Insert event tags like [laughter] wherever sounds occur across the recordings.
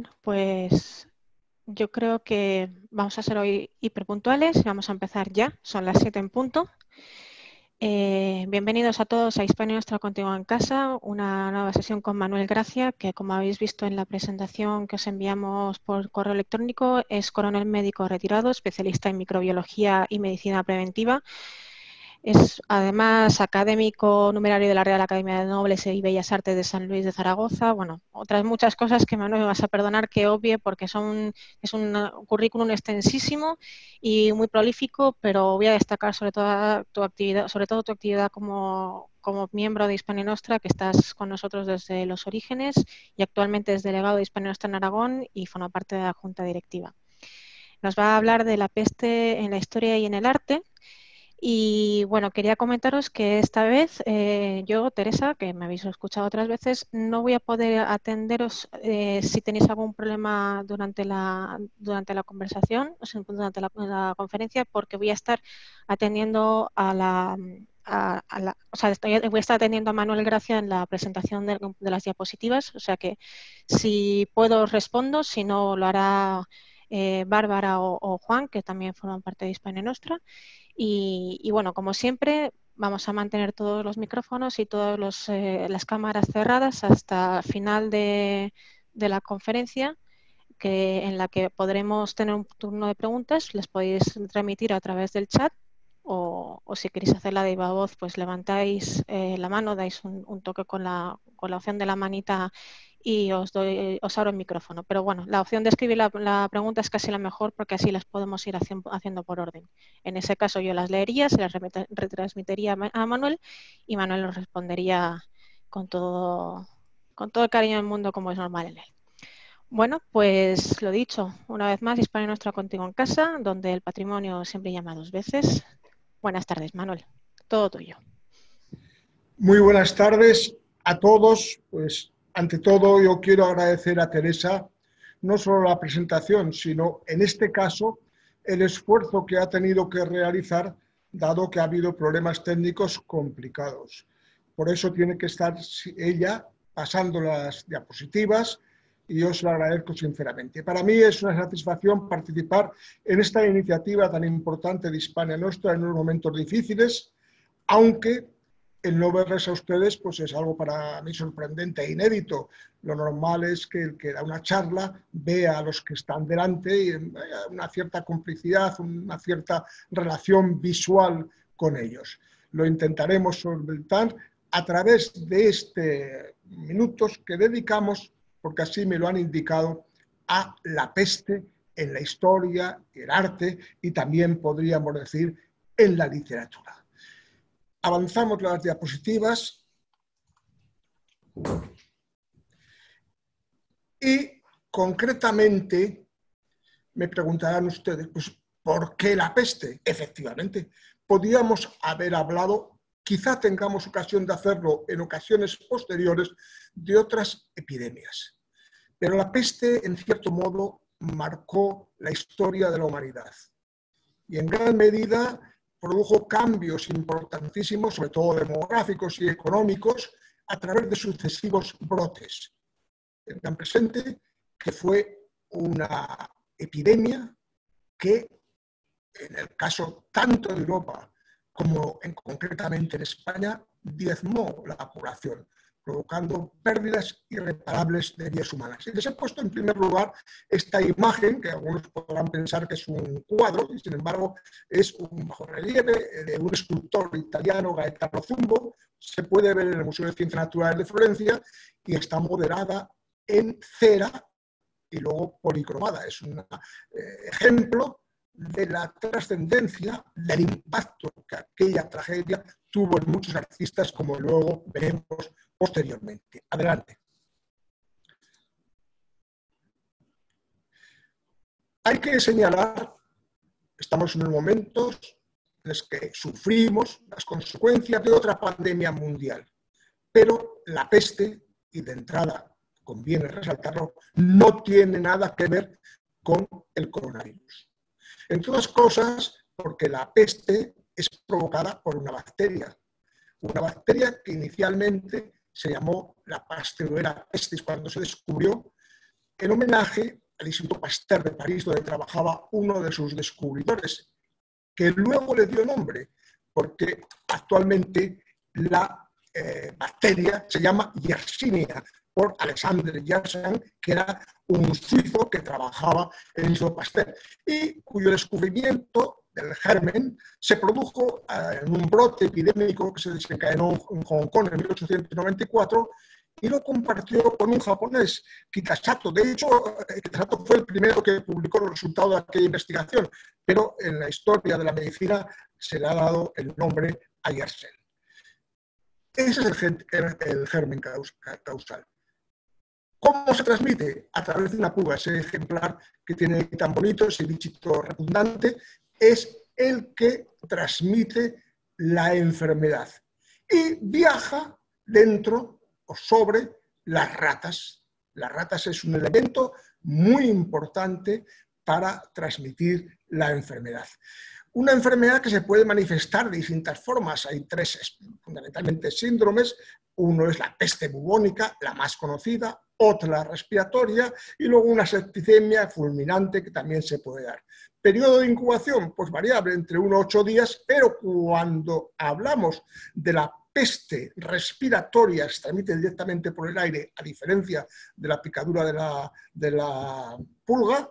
Bueno, pues yo creo que vamos a ser hoy hiperpuntuales y vamos a empezar ya. Son las 7 en punto. Eh, bienvenidos a todos a Hispania Nuestra Contigo en Casa, una nueva sesión con Manuel Gracia, que como habéis visto en la presentación que os enviamos por correo electrónico, es coronel médico retirado, especialista en microbiología y medicina preventiva es además académico numerario de la Real Academia de Nobles y Bellas Artes de San Luis de Zaragoza. Bueno, otras muchas cosas que me vas a perdonar que obvie porque son, es un currículum extensísimo y muy prolífico, pero voy a destacar sobre todo tu actividad, sobre todo tu actividad como, como miembro de Hispania Nostra, que estás con nosotros desde los orígenes y actualmente es delegado de Hispania Nostra en Aragón y forma parte de la Junta Directiva. Nos va a hablar de la peste en la historia y en el arte y bueno, quería comentaros que esta vez eh, yo, Teresa, que me habéis escuchado otras veces, no voy a poder atenderos eh, si tenéis algún problema durante la, durante la conversación, o sea, durante la, conferencia, porque voy a estar atendiendo a la, la, o sea, voy a estar atendiendo a Manuel Gracia en la presentación de, las diapositivas, o sea que si puedo respondo, si no lo hará eh, Bárbara o, o, Juan, que también forman parte de Hispania Nostra. Y, bueno, como siempre, vamos a mantener todos los micrófonos y todas eh, las cámaras cerradas hasta el final de, la conferencia, que, en la que podremos tener un turno de preguntas. Les podéis remitir a través del chat o, si queréis hacerla de viva voz, pues levantáis eh, la mano, dais un, toque con la, con la opción de la manita y os, doy, os abro el micrófono. Pero bueno, la opción de escribir la, pregunta es casi la mejor porque así las podemos ir haciendo por orden. En ese caso yo las leería, se las retransmitiría a Manuel y Manuel los respondería con todo, con todo el cariño del mundo como es normal en él. Bueno, pues lo dicho, una vez más, Hispania Nuestra contigo en casa, donde el patrimonio siempre llama dos veces. Buenas tardes, Manuel. Todo tuyo. Muy buenas tardes a todos. Pues ante todo, yo quiero agradecer a Teresa no solo la presentación, sino en este caso el esfuerzo que ha tenido que realizar dado que ha habido problemas técnicos complicados. Por eso tiene que estar ella pasando las diapositivas y yo se lo agradezco sinceramente. Para mí es una satisfacción participar en esta iniciativa tan importante de Hispania Nuestra en unos momentos difíciles, aunque el no verles a ustedes pues es algo para mí sorprendente e inédito. Lo normal es que el que da una charla vea a los que están delante y haya una cierta complicidad, una cierta relación visual con ellos. Lo intentaremos solventar a través de este minutos que dedicamos, porque así me lo han indicado, a la peste en la historia, el arte y también podríamos decir en la literatura. Avanzamos las diapositivas. Y concretamente me preguntarán ustedes, pues, ¿por qué la peste? Efectivamente, podríamos haber hablado, quizá tengamos ocasión de hacerlo en ocasiones posteriores, de otras epidemias. Pero la peste, en cierto modo, marcó la historia de la humanidad. Y en gran medida produjo cambios importantísimos, sobre todo demográficos y económicos, a través de sucesivos brotes. Tengan presente que fue una epidemia que, en el caso tanto de Europa como en, concretamente en España, diezmó la población provocando pérdidas irreparables de vidas humanas. Y les he puesto en primer lugar esta imagen, que algunos podrán pensar que es un cuadro, y sin embargo es un bajo relieve de un escultor italiano, Gaetano Zumbo, se puede ver en el Museo de Ciencias Naturales de Florencia y está moderada en cera y luego policromada. Es un eh, ejemplo de la trascendencia, del impacto que aquella tragedia tuvo en muchos artistas, como luego veremos posteriormente. Adelante. Hay que señalar, estamos en momentos en los que sufrimos las consecuencias de otra pandemia mundial, pero la peste, y de entrada conviene resaltarlo, no tiene nada que ver con el coronavirus. En todas cosas, porque la peste es provocada por una bacteria, una bacteria que inicialmente se llamó la pastelera pestis cuando se descubrió en homenaje al Instituto Pasteur de París, donde trabajaba uno de sus descubridores, que luego le dio nombre, porque actualmente la eh, bacteria se llama Yersinia, por Alexander Yersin, que era un suizo que trabajaba en Instituto Pasteur, y cuyo descubrimiento del germen se produjo eh, en un brote epidémico que se desencadenó en Hong Kong en 1894 y lo compartió con un japonés, Kitasato. De hecho, eh, Kitasato fue el primero que publicó los resultados de aquella investigación, pero en la historia de la medicina se le ha dado el nombre a Yersen. Ese es el, germen causal. ¿Cómo se transmite? A través de una pulga. Ese ejemplar que tiene tan bonito, ese bichito redundante, es el que transmite la enfermedad. Y viaja dentro o sobre las ratas. Las ratas es un elemento muy importante para transmitir la enfermedad. Una enfermedad que se puede manifestar de distintas formas. Hay tres fundamentalmente síndromes. Uno es la peste bubónica, la más conocida, otra respiratoria y luego una septicemia fulminante que también se puede dar. Periodo de incubación, pues variable, entre 1 a 8 días, pero cuando hablamos de la peste respiratoria se transmite directamente por el aire, a diferencia de la picadura de la, de la pulga,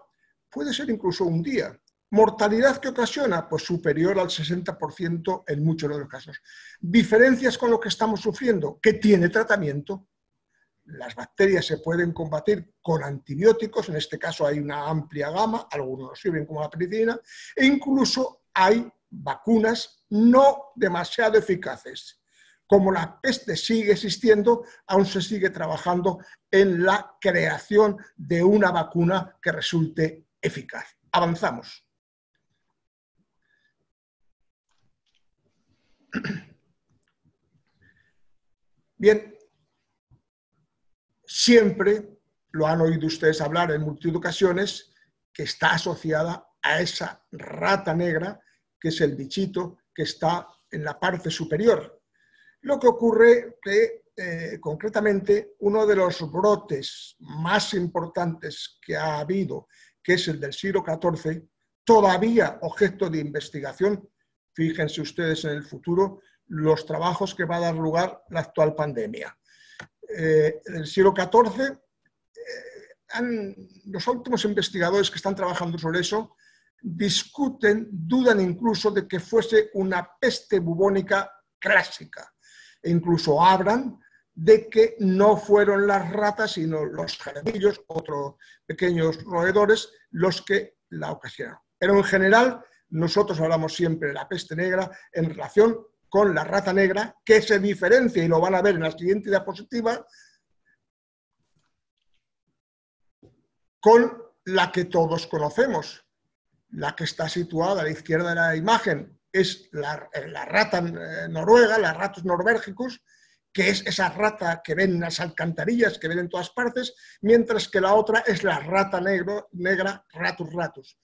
puede ser incluso un día. ¿Mortalidad que ocasiona? Pues superior al 60% en muchos de los casos. ¿Diferencias con lo que estamos sufriendo? Que tiene tratamiento. Las bacterias se pueden combatir con antibióticos, en este caso hay una amplia gama, algunos sirven como la penicilina, e incluso hay vacunas no demasiado eficaces. Como la peste sigue existiendo, aún se sigue trabajando en la creación de una vacuna que resulte eficaz. Avanzamos. Bien, siempre lo han oído ustedes hablar en multitud de ocasiones, que está asociada a esa rata negra, que es el bichito que está en la parte superior. Lo que ocurre que, eh, concretamente, uno de los brotes más importantes que ha habido, que es el del siglo XIV, todavía objeto de investigación, fíjense ustedes en el futuro, los trabajos que va a dar lugar la actual pandemia. Eh, en el siglo XIV, eh, los últimos investigadores que están trabajando sobre eso discuten, dudan incluso de que fuese una peste bubónica clásica. E incluso hablan de que no fueron las ratas, sino los jaramillos, otros pequeños roedores, los que la ocasionaron. Pero en general, nosotros hablamos siempre de la peste negra en relación con la rata negra, que se diferencia, y lo van a ver en la siguiente diapositiva, con la que todos conocemos, la que está situada a la izquierda de la imagen, es la, rata eh, noruega, la ratus norbergicus, que es esa rata que ven en las alcantarillas, que ven en todas partes, mientras que la otra es la rata negro, negra ratus ratus.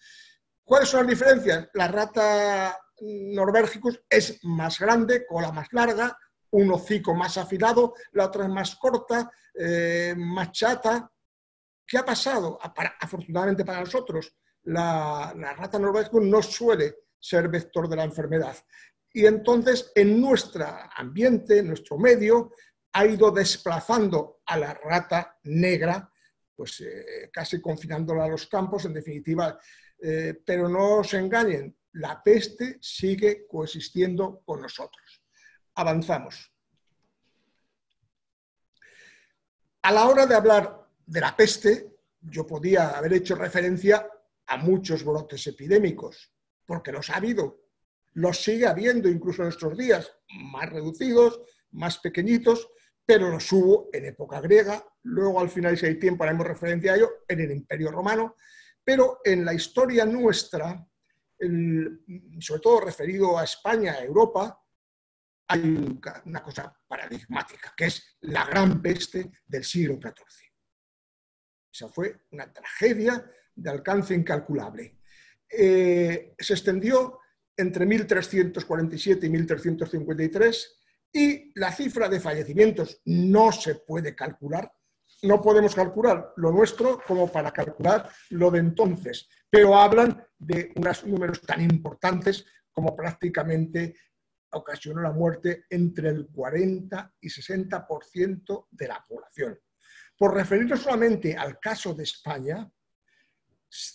¿Cuáles son las diferencias? La rata norbergicus es más grande, cola más larga, un hocico más afilado, la otra es más corta, eh, más chata. ¿Qué ha pasado? afortunadamente para nosotros, la, rata norbergicus no suele ser vector de la enfermedad. Y entonces en nuestro ambiente, en nuestro medio, ha ido desplazando a la rata negra, pues eh, casi confinándola a los campos, en definitiva, eh, pero no os engañen, la peste sigue coexistiendo con nosotros. Avanzamos. A la hora de hablar de la peste, yo podía haber hecho referencia a muchos brotes epidémicos, porque los ha habido, los sigue habiendo incluso en nuestros días, más reducidos, más pequeñitos, pero los hubo en época griega, luego al final, si hay tiempo, haremos referencia a ello, en el Imperio Romano, pero en la historia nuestra, sobre todo referido a España, a Europa, hay una cosa paradigmática, que es la gran peste del siglo XIV. Esa fue una tragedia de alcance incalculable. Eh, se extendió entre 1347 y 1353 y la cifra de fallecimientos no se puede calcular no podemos calcular lo nuestro como para calcular lo de entonces, pero hablan de unos números tan importantes como prácticamente ocasionó la muerte entre el 40 y 60% de la población. Por referirnos solamente al caso de España,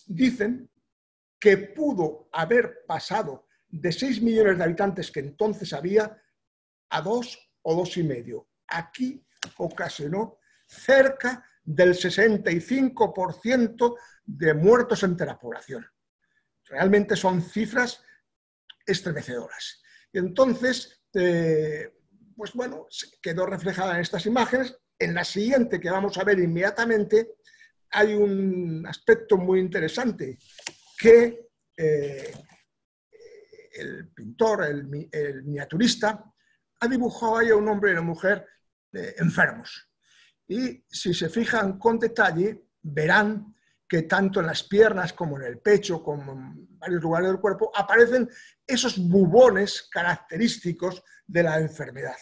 dicen que pudo haber pasado de 6 millones de habitantes que entonces había a 2 o dos y medio. Aquí ocasionó cerca del 65% de muertos entre la población. Realmente son cifras estremecedoras. Entonces, eh, pues bueno, quedó reflejada en estas imágenes. En la siguiente que vamos a ver inmediatamente hay un aspecto muy interesante que eh, el pintor, el, el, miniaturista, ha dibujado ahí a un hombre y una mujer eh, enfermos. Y si se fijan con detalle, verán que tanto en las piernas como en el pecho, como en varios lugares del cuerpo, aparecen esos bubones característicos de la enfermedad.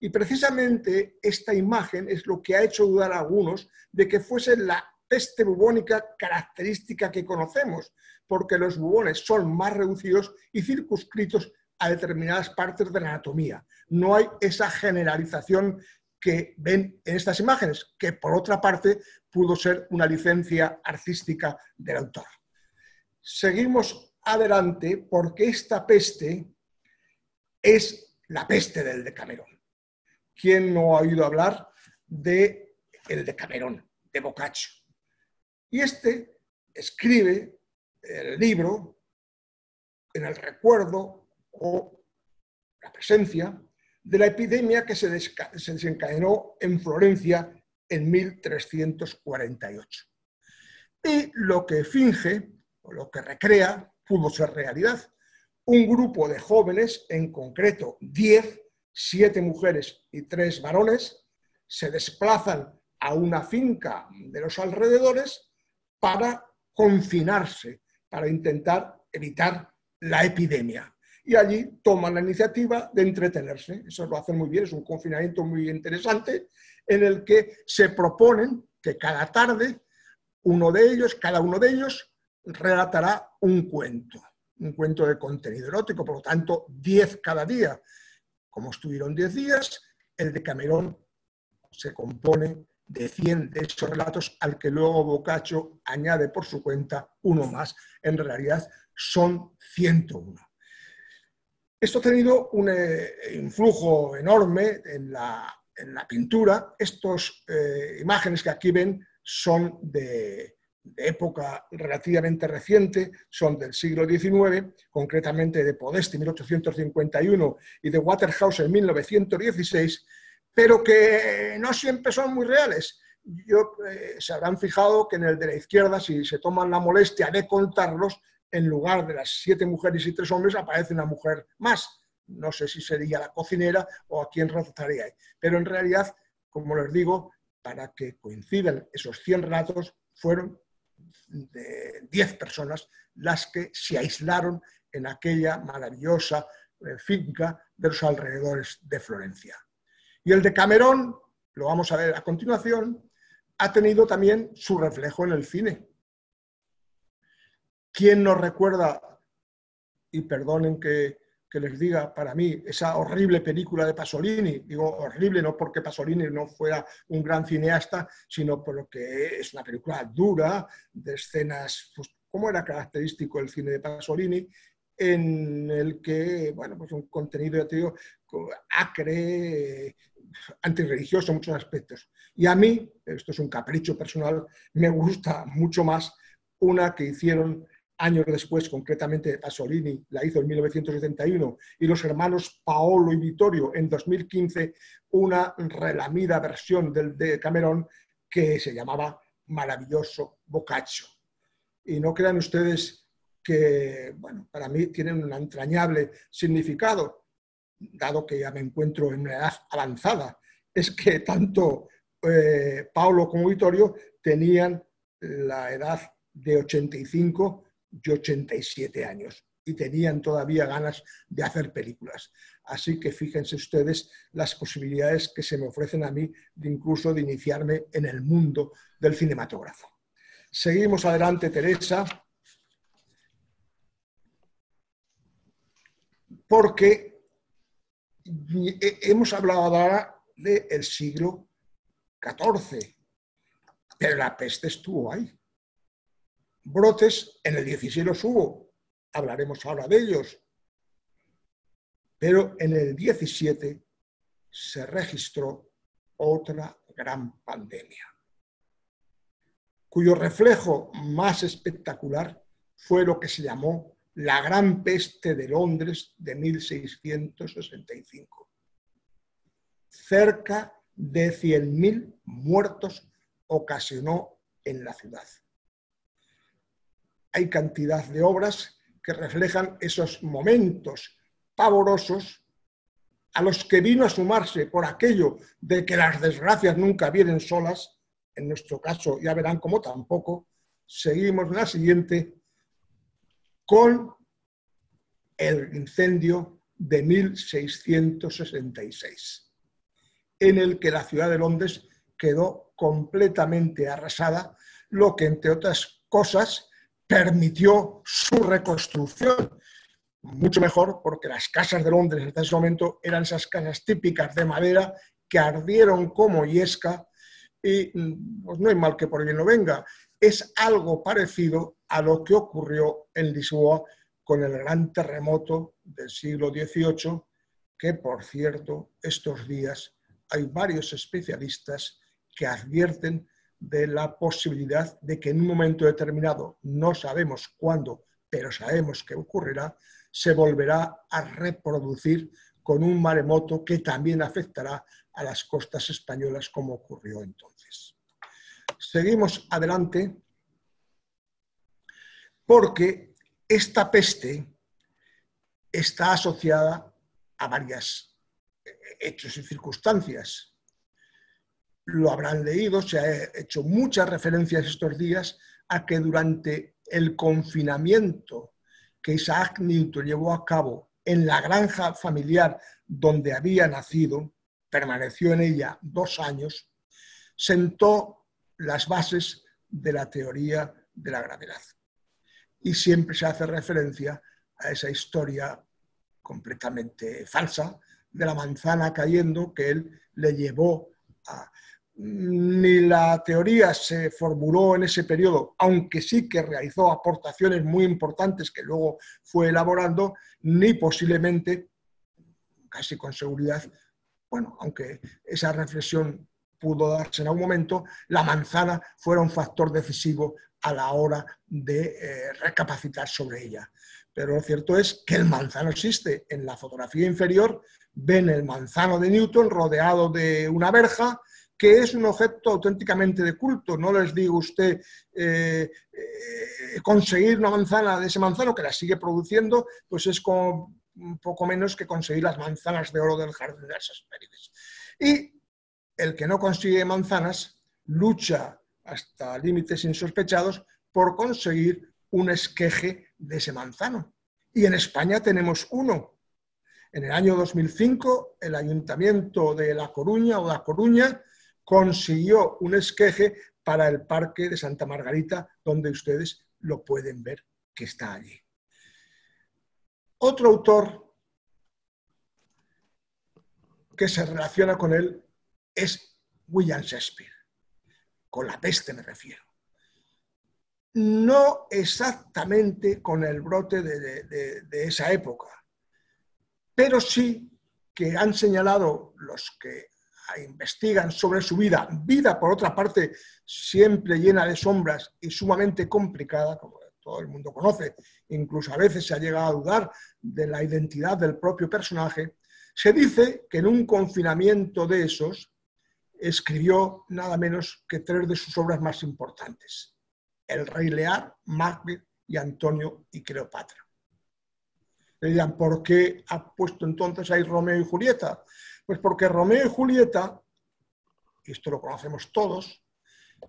Y precisamente esta imagen es lo que ha hecho dudar a algunos de que fuese la peste bubónica característica que conocemos, porque los bubones son más reducidos y circunscritos a determinadas partes de la anatomía. No hay esa generalización que ven en estas imágenes, que por otra parte pudo ser una licencia artística del autor. Seguimos adelante porque esta peste es la peste del Decamerón. ¿Quién no ha oído hablar de el Decamerón, de Boccaccio? Y este escribe el libro en el recuerdo o la presencia de la epidemia que se, desencadenó en Florencia en 1348. Y lo que finge, o lo que recrea, pudo ser realidad. Un grupo de jóvenes, en concreto 10, 7 mujeres y 3 varones, se desplazan a una finca de los alrededores para confinarse, para intentar evitar la epidemia y allí toman la iniciativa de entretenerse. Eso lo hacen muy bien, es un confinamiento muy interesante en el que se proponen que cada tarde uno de ellos, cada uno de ellos, relatará un cuento, un cuento de contenido erótico, por lo tanto, 10 cada día. Como estuvieron 10 días, el de Camerón se compone de 100 de esos relatos al que luego Boccaccio añade por su cuenta uno más. En realidad son 101. Esto ha tenido un eh, influjo enorme en la, pintura. Estas eh, imágenes que aquí ven son de, época relativamente reciente, son del siglo XIX, concretamente de Podesti en 1851 y de Waterhouse en 1916, pero que no siempre son muy reales. Yo, eh, se habrán fijado que en el de la izquierda, si se toman la molestia de contarlos, en lugar de las siete mujeres y tres hombres aparece una mujer más. No sé si sería la cocinera o a quién ahí. Pero en realidad, como les digo, para que coincidan esos 100 relatos, fueron de 10 personas las que se aislaron en aquella maravillosa eh, finca de los alrededores de Florencia. Y el de Camerón, lo vamos a ver a continuación, ha tenido también su reflejo en el cine. ¿Quién nos recuerda, y perdonen que, les diga para mí, esa horrible película de Pasolini? Digo horrible no porque Pasolini no fuera un gran cineasta, sino porque es una película dura, de escenas, pues, como era característico el cine de Pasolini, en el que, bueno, pues un contenido, ya te digo, acre, antirreligioso en muchos aspectos. Y a mí, esto es un capricho personal, me gusta mucho más una que hicieron años después, concretamente Pasolini la hizo en 1971, y los hermanos Paolo y Vittorio en 2015, una relamida versión del de Camerón que se llamaba Maravilloso Boccaccio. Y no crean ustedes que, bueno, para mí tienen un entrañable significado, dado que ya me encuentro en una edad avanzada, es que tanto eh, Paolo como Vittorio tenían la edad de 85 y 87 años y tenían todavía ganas de hacer películas. Así que fíjense ustedes las posibilidades que se me ofrecen a mí incluso de iniciarme en el mundo del cinematógrafo. Seguimos adelante, Teresa, porque hemos hablado ahora del siglo XIV, pero la peste estuvo ahí. Brotes en el XVI los hubo, hablaremos ahora de ellos, pero en el 17 se registró otra gran pandemia, cuyo reflejo más espectacular fue lo que se llamó la Gran Peste de Londres de 1665. Cerca de 100.000 muertos ocasionó en la ciudad. Hay cantidad de obras que reflejan esos momentos pavorosos a los que vino a sumarse por aquello de que las desgracias nunca vienen solas, en nuestro caso ya verán cómo tampoco, seguimos la siguiente con el incendio de 1666, en el que la ciudad de Londres quedó completamente arrasada, lo que entre otras cosas permitió su reconstrucción mucho mejor porque las casas de Londres en ese momento eran esas casas típicas de madera que ardieron como yesca y mm, pues no hay mal que por bien no venga. Es algo parecido a lo que ocurrió en Lisboa con el gran terremoto del siglo XVIII, que por cierto estos días hay varios especialistas que advierten de la posibilidad de que en un momento determinado, no sabemos cuándo, pero sabemos que ocurrirá, se volverá a reproducir con un maremoto que también afectará a las costas españolas como ocurrió entonces. Seguimos adelante porque esta peste está asociada a varios hechos y circunstancias. Lo habrán leído, se ha hecho muchas referencias estos días a que durante el confinamiento que Isaac Newton llevó a cabo en la granja familiar donde había nacido, permaneció en ella dos años, sentó las bases de la teoría de la gravedad. Y siempre se hace referencia a esa historia completamente falsa de la manzana cayendo que él le llevó a ni la teoría se formuló en ese periodo, aunque sí que realizó aportaciones muy importantes que luego fue elaborando, ni posiblemente, casi con seguridad, bueno, aunque esa reflexión pudo darse en algún momento, la manzana fuera un factor decisivo a la hora de eh, recapacitar sobre ella. Pero lo cierto es que el manzano existe. En la fotografía inferior ven el manzano de Newton rodeado de una verja, que es un objeto auténticamente de culto. No les digo usted eh, eh, conseguir una manzana de ese manzano que la sigue produciendo, pues es como un poco menos que conseguir las manzanas de oro del jardín de las Hespérides. Y el que no consigue manzanas lucha hasta límites insospechados por conseguir un esqueje de ese manzano. Y en España tenemos uno. En el año 2005, el Ayuntamiento de La Coruña o La Coruña consiguió un esqueje para el Parque de Santa Margarita, donde ustedes lo pueden ver que está allí. Otro autor que se relaciona con él es William Shakespeare, con la peste me refiero. No exactamente con el brote de, de esa época, pero sí que han señalado los que investigan sobre su vida, vida por otra parte siempre llena de sombras y sumamente complicada, como todo el mundo conoce, incluso a veces se ha llegado a dudar de la identidad del propio personaje, se dice que en un confinamiento de esos escribió nada menos que tres de sus obras más importantes, El Rey Lear, Macbeth y Antonio y Cleopatra. Le dirán, ¿por qué ha puesto entonces ahí Romeo y Julieta? Pues porque Romeo y Julieta, y esto lo conocemos todos,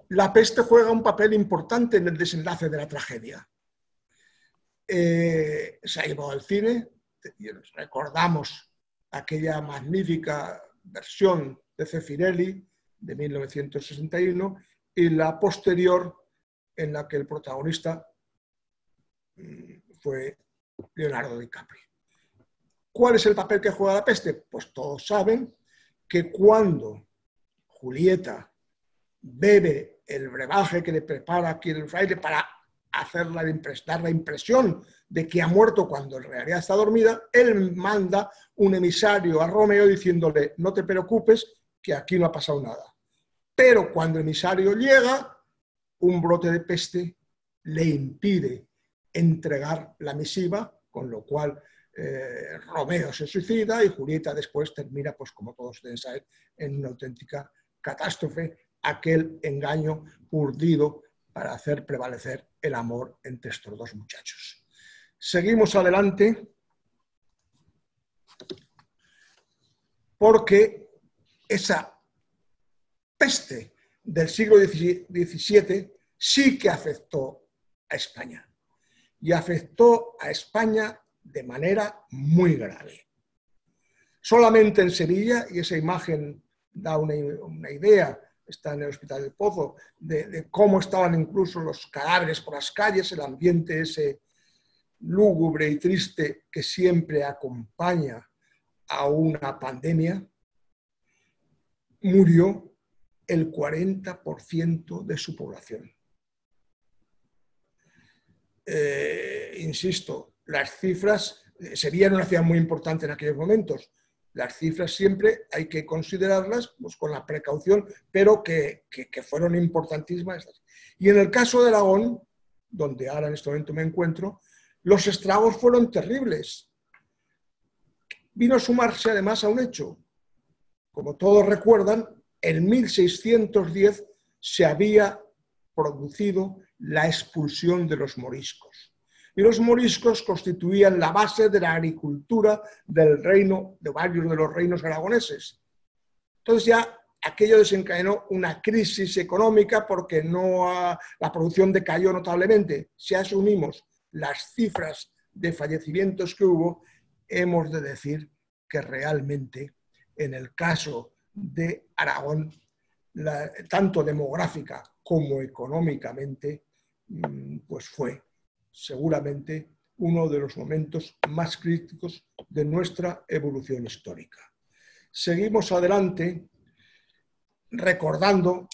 la peste juega un papel importante en el desenlace de la tragedia. Eh, se ha llevado al cine, recordamos aquella magnífica versión de Cefirelli de 1961 y la posterior en la que el protagonista mm, fue Leonardo DiCaprio. ¿Cuál es el papel que juega la peste? Pues todos saben que cuando Julieta bebe el brebaje que le prepara aquí el fraile para hacer la, dar la impresión de que ha muerto cuando en realidad está dormida, él manda un emisario a Romeo diciéndole, no te preocupes, que aquí no ha pasado nada. Pero cuando el emisario llega, un brote de peste le impide entregar la misiva, con lo cual eh, Romeo se suicida y Julieta después termina, pues como todos ustedes saben, en una auténtica catástrofe, aquel engaño urdido para hacer prevalecer el amor entre estos dos muchachos. Seguimos adelante porque esa peste del siglo XVII sí que afectó a España y afectó a España de manera muy grave. Solamente en Sevilla, y esa imagen da una, idea, está en el Hospital del Pozo, de, cómo estaban incluso los cadáveres por las calles, el ambiente ese lúgubre y triste que siempre acompaña a una pandemia, murió el 40% de su población. Eh, insisto, las cifras, eh, serían una ciudad muy importante en aquellos momentos. Las cifras siempre hay que considerarlas pues, con la precaución, pero que, que, fueron importantísimas. Y en el caso de Aragón, donde ahora en este momento me encuentro, los estragos fueron terribles. Vino a sumarse además a un hecho. Como todos recuerdan, en 1610 se había producido la expulsión de los moriscos y los moriscos constituían la base de la agricultura del reino, de varios de los reinos aragoneses. Entonces ya aquello desencadenó una crisis económica porque no la producción decayó notablemente. Si a eso unimos las cifras de fallecimientos que hubo, hemos de decir que realmente en el caso de Aragón, tanto demográfica como económicamente, mm, pues fue seguramente uno de los momentos más críticos de nuestra evolución histórica. Seguimos adelante recordando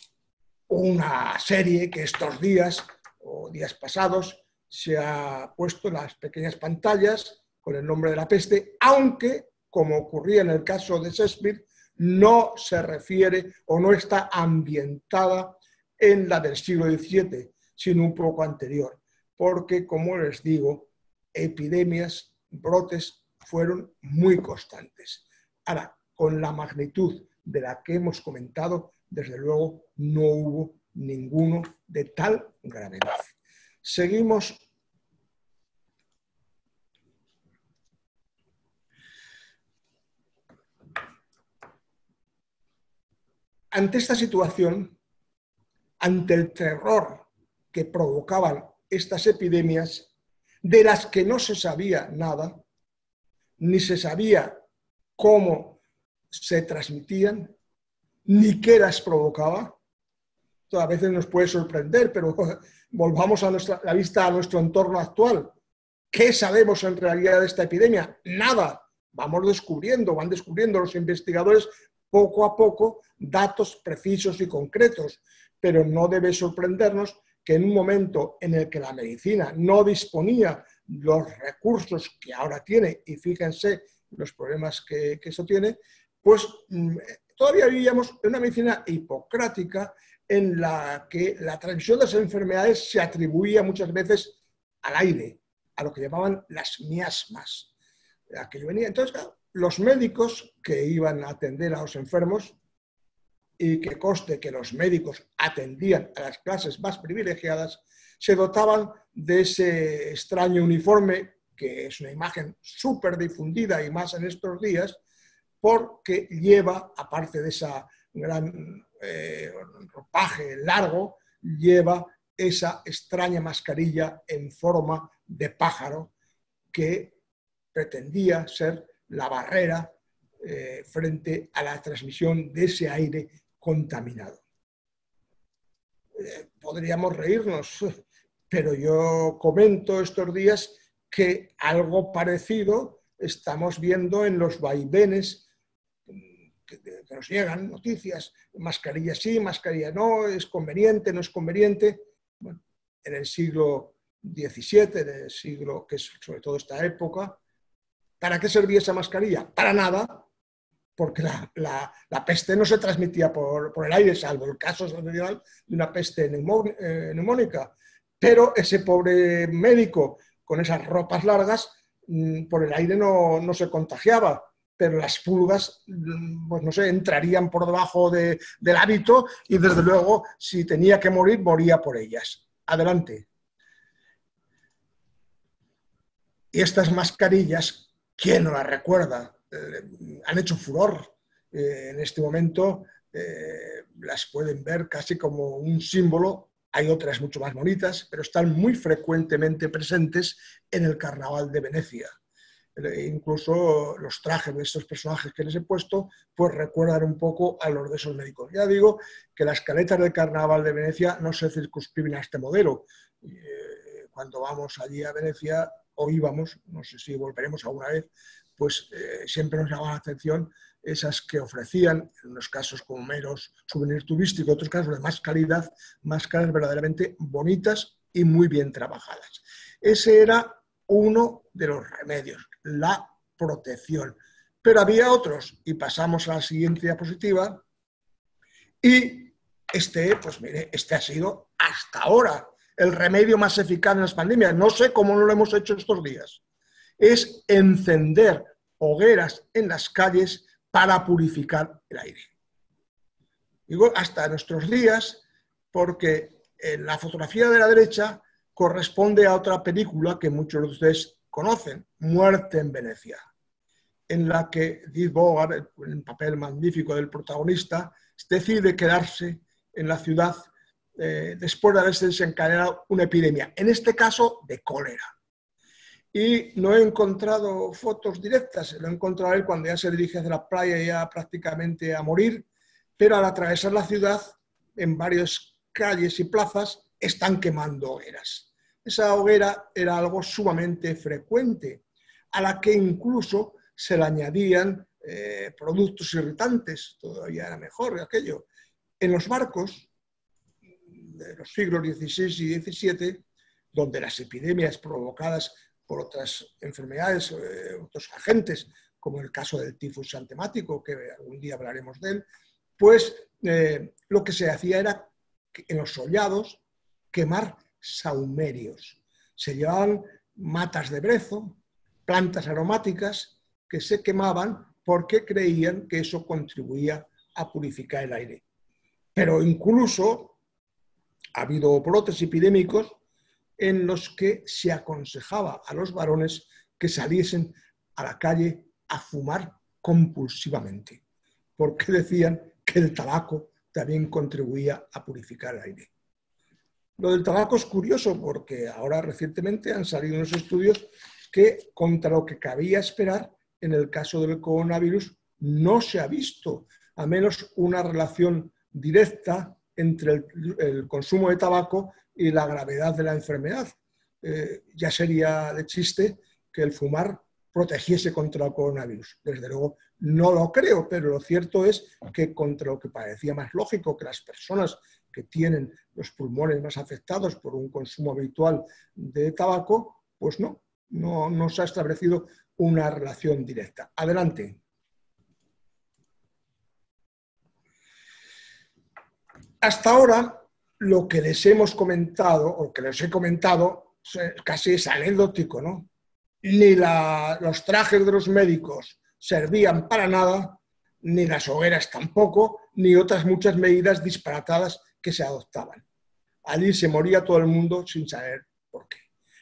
una serie que estos días o días pasados se ha puesto en las pequeñas pantallas con el nombre de la peste, aunque, como ocurría en el caso de Shakespeare, no se refiere o no está ambientada en la del siglo XVII, sino un poco anterior porque, como les digo, epidemias, brotes fueron muy constantes. Ahora, con la magnitud de la que hemos comentado, desde luego no hubo ninguno de tal gravedad. Seguimos. Ante esta situación, ante el terror que provocaban estas epidemias de las que no se sabía nada, ni se sabía cómo se transmitían, ni qué las provocaba. a veces nos puede sorprender, pero [laughs] volvamos a nuestra, la vista a nuestro entorno actual. ¿Qué sabemos en realidad de esta epidemia? Nada. Vamos descubriendo, van descubriendo los investigadores poco a poco datos precisos y concretos, pero no debe sorprendernos que en un momento en el que la medicina no disponía los recursos que ahora tiene, y fíjense los problemas que, eso tiene, pues mm, todavía vivíamos en una medicina hipocrática en la que la transmisión de las enfermedades se atribuía muchas veces al aire, a lo que llamaban las miasmas. venía. Entonces, los médicos que iban a atender a los enfermos y que coste que los médicos atendían a las clases más privilegiadas, se dotaban de ese extraño uniforme, que es una imagen súper difundida y más en estos días, porque lleva, aparte de esa gran eh, ropaje largo, lleva esa extraña mascarilla en forma de pájaro que pretendía ser la barrera eh, frente a la transmisión de ese aire contaminado. Eh, podríamos reírnos, pero yo comento estos días que algo parecido estamos viendo en los vaivenes que, nos llegan, noticias, mascarilla sí, mascarilla no, es conveniente, no es conveniente. en el siglo XVII, en el siglo, que es sobre todo esta época, ¿para qué servía esa mascarilla? Para nada, porque la, peste no se transmitía por, el aire, salvo el caso de una peste eh, neumónica. Pero ese pobre médico con esas ropas largas, mm, por el aire no, se contagiaba, pero las pulgas, mm, pues no sé, entrarían por debajo del hábito y desde luego si tenía que morir, moría por ellas. Adelante. Y estas mascarillas, ¿quién no las recuerda? Eh, han hecho furor. Eh, en este momento eh, las pueden ver casi como un símbolo. Hay otras mucho más bonitas, pero están muy frecuentemente presentes en el Carnaval de Venecia. incluso los trajes de estos personajes que les he puesto, pues recuerdan un poco a los de esos médicos. Ya digo que las caletas del Carnaval de Venecia no se circunscriben a este modelo. cuando vamos allí a Venecia, o íbamos, no sé si volveremos alguna vez, pues eh, siempre nos llamaban la atención esas que ofrecían, en unos casos como meros souvenir turístico, otros casos de más calidad, máscaras verdaderamente bonitas y muy bien trabajadas. Ese era uno de los remedios, la protección. Pero había otros, y pasamos a la siguiente diapositiva, y este, pues mire, este ha sido hasta ahora el remedio más eficaz en las pandemias. No sé cómo no lo hemos hecho estos días. Es encender hogueras en las calles para purificar el aire. Hasta nuestros días porque en la fotografía de la derecha corresponde a otra película que muchos de ustedes conocen, Muerte en Venecia, en la que Dick Bogart, el papel magnífico del protagonista, decide quedarse en la ciudad eh, después de haberse desencadenado una epidemia, en este caso de cólera y no he encontrado fotos directas, lo he encontrado él cuando ya se dirige hacia la playa ya prácticamente a morir, pero al atravesar la ciudad, en varias calles y plazas, están quemando hogueras. Esa hoguera era algo sumamente frecuente, a la que incluso se le añadían eh, productos irritantes, todavía era mejor aquello. En los barcos de los siglos XVI y XVII, donde las epidemias provocadas por otras enfermedades, eh, otros agentes, como el caso del tifus antemático, que algún día hablaremos de él, pues eh, lo que se hacía era en los sollados quemar saumerios. Se llevaban matas de brezo, plantas aromáticas que se quemaban porque creían que eso contribuía a purificar el aire. Pero incluso ha habido brotes epidémicos en los que se aconsejaba a los varones que saliesen a la calle a fumar compulsivamente, porque decían que el tabaco también contribuía a purificar el aire. Lo del tabaco es curioso porque ahora recientemente han salido unos estudios que contra lo que cabía esperar en el caso del coronavirus no se ha visto, a menos una relación directa entre el, consumo de tabaco y la gravedad de la enfermedad. Eh, ya sería de chiste que el fumar protegiese contra el coronavirus. Desde luego no lo creo, pero lo cierto es que contra lo que parecía más lógico, que las personas que tienen los pulmones más afectados por un consumo habitual de tabaco, pues no, no, no se ha establecido una relación directa. Adelante. Hasta ahora lo que les hemos comentado, o que les he comentado, casi es anecdótico, ¿no? Ni los trajes de los médicos servían para nada, ni las hogueras tampoco, ni otras muchas medidas disparatadas que se adoptaban. Allí se moría todo el mundo sin saber por qué.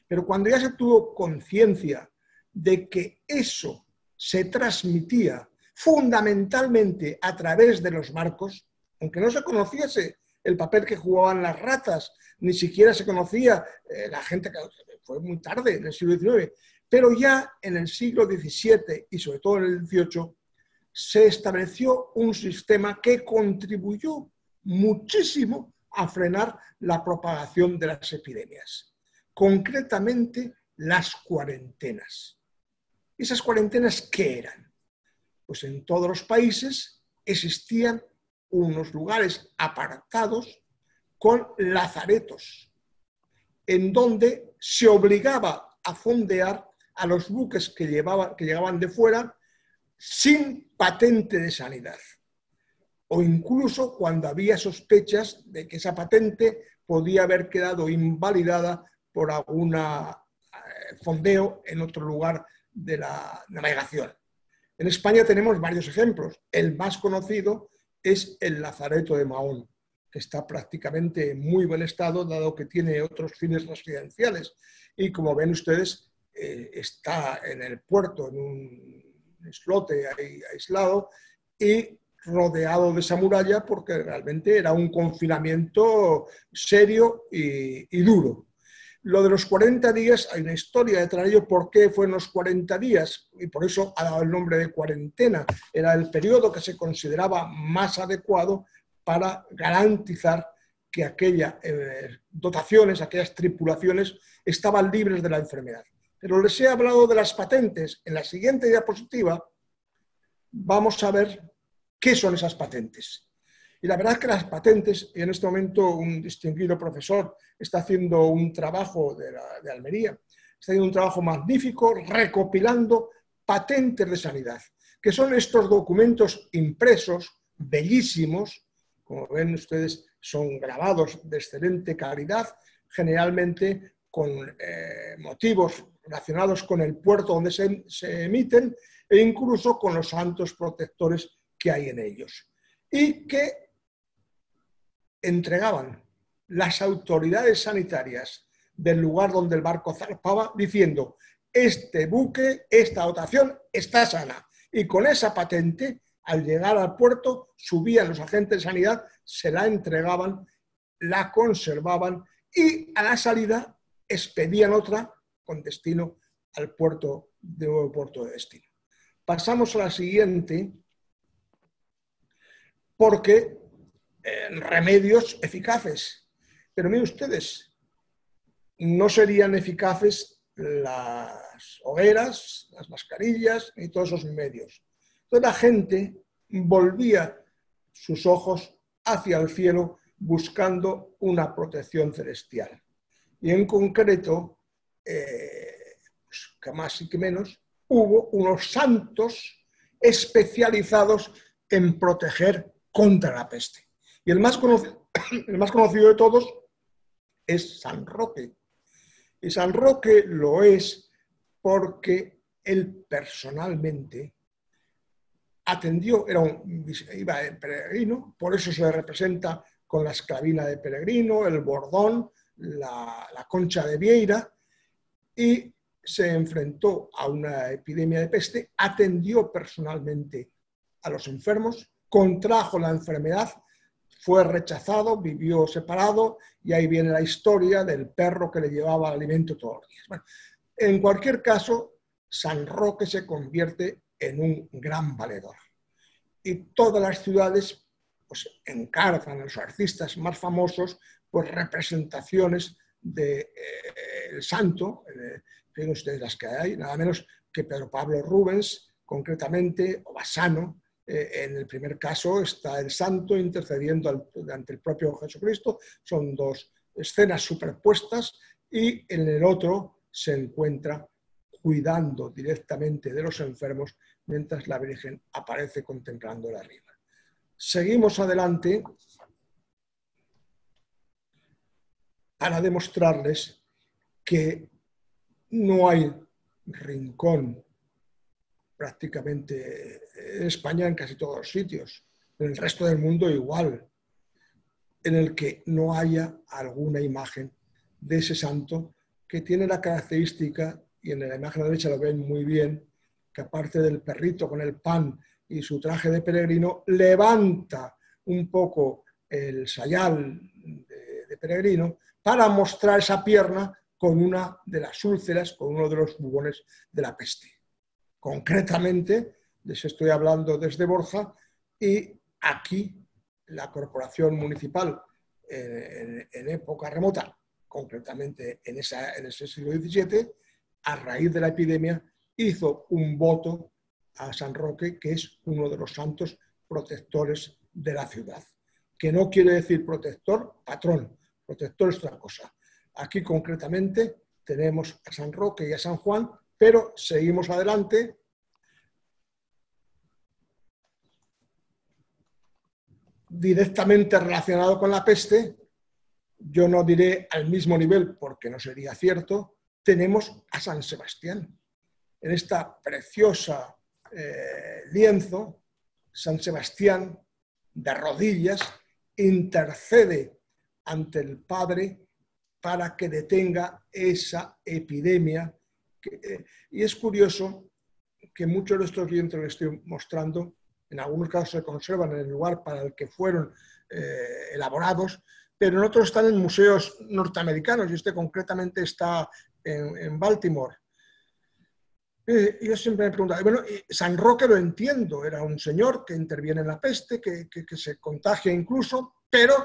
Pero cuando ya se tuvo conciencia de que eso se transmitía fundamentalmente a través de los marcos, aunque no se conociese el papel que jugaban las ratas, ni siquiera se conocía eh, la gente, fue muy tarde, en el siglo XIX, pero ya en el siglo XVII y sobre todo en el XVIII, se estableció un sistema que contribuyó muchísimo a frenar la propagación de las epidemias, concretamente las cuarentenas. ¿Esas cuarentenas qué eran? Pues en todos los países existían unos lugares apartados con lazaretos, en donde se obligaba a fondear a los buques que, que llegaban de fuera sin patente de sanidad. O incluso cuando había sospechas de que esa patente podía haber quedado invalidada por algún eh, fondeo en otro lugar de la navegación. En España tenemos varios ejemplos. El más conocido es el Lazareto de Mahón, que está prácticamente en muy buen estado, dado que tiene otros fines residenciales. Y como ven ustedes, eh, está en el puerto, en un islote aislado y rodeado de esa muralla porque realmente era un confinamiento serio y, duro. Lo de los 40 días, hay una historia detrás de ello, por qué fue en los 40 días, y por eso ha dado el nombre de cuarentena. Era el periodo que se consideraba más adecuado para garantizar que aquellas eh, dotaciones, aquellas tripulaciones estaban libres de la enfermedad. Pero les he hablado de las patentes. En la siguiente diapositiva vamos a ver qué son esas patentes. Y la verdad es que las patentes, y en este momento un distinguido profesor está haciendo un trabajo de, Almería, está haciendo un trabajo magnífico recopilando patentes de sanidad, que son estos documentos impresos, bellísimos, como ven ustedes, son grabados de excelente calidad, generalmente con eh, motivos relacionados con el puerto donde se, se, emiten e incluso con los santos protectores que hay en ellos. Y que entregaban las autoridades sanitarias del lugar donde el barco zarpaba diciendo, este buque, esta dotación está sana. Y con esa patente al llegar al puerto, subían los agentes de sanidad, se la entregaban, la conservaban y a la salida expedían otra con destino al puerto de puerto de destino. Pasamos a la siguiente, porque remedios eficaces. Pero miren ustedes, no serían eficaces las hogueras, las mascarillas y todos esos medios. Toda la gente volvía sus ojos hacia el cielo buscando una protección celestial. Y en concreto, eh, pues, que más y que menos, hubo unos santos especializados en proteger contra la peste. Y [coughs] el más conocido, de todos es San Roque. Y San Roque lo es porque él personalmente atendió, era un, iba en peregrino, por eso se le representa con la esclavina de peregrino, el bordón, la, concha de Vieira, y se enfrentó a una epidemia de peste, atendió personalmente a los enfermos, contrajo la enfermedad, fue rechazado, vivió separado, y ahí viene la historia del perro que le llevaba alimento todos los días. en cualquier caso, San Roque se convierte en un gran valedor. Y todas las ciudades pues, encargan a los artistas más famosos pues, representaciones del de, eh, santo, eh, fíjense ustedes las que hay, nada menos que Pedro Pablo Rubens, concretamente, o Bassano, eh, en el primer caso está el santo intercediendo ante el propio Jesucristo, son dos escenas superpuestas, y en el otro se encuentra cuidando directamente de los enfermos mientras la Virgen aparece contemplándola arriba. Seguimos adelante para demostrarles que no hay rincón prácticamente en España en casi todos los sitios, en el resto del mundo igual, en el que no haya alguna imagen de ese santo que tiene la característica, y en la imagen derecha lo ven muy bien, que aparte del perrito con el pan y su traje de peregrino, levanta un poco el sayal de, peregrino para mostrar esa pierna con una de las úlceras, con uno de los bubones de la peste. Concretamente, les estoy hablando desde Borja, y aquí la corporación municipal en, época remota, concretamente en, esa, en ese siglo XVII, a raíz de la epidemia, hizo un voto a San Roque, que es uno de los santos protectores de la ciudad. Que no quiere decir protector, patrón. Protector es otra cosa. Aquí concretamente tenemos a San Roque y a San Juan, pero seguimos adelante. Directamente relacionado con la peste, yo no diré al mismo nivel porque no sería cierto, tenemos a San Sebastián. En esta preciosa eh, lienzo, San Sebastián de rodillas intercede ante el Padre para que detenga esa epidemia. Eh, y es curioso que muchos de estos lienzos que estoy mostrando, en algunos casos se conservan en el lugar para el que fueron eh, elaborados, pero en otros están en museos norteamericanos y este concretamente está en Baltimore. Eh, yo siempre me preguntaba, bueno, San Roque lo entiendo, era un señor que interviene en la peste, que, se contagia incluso, pero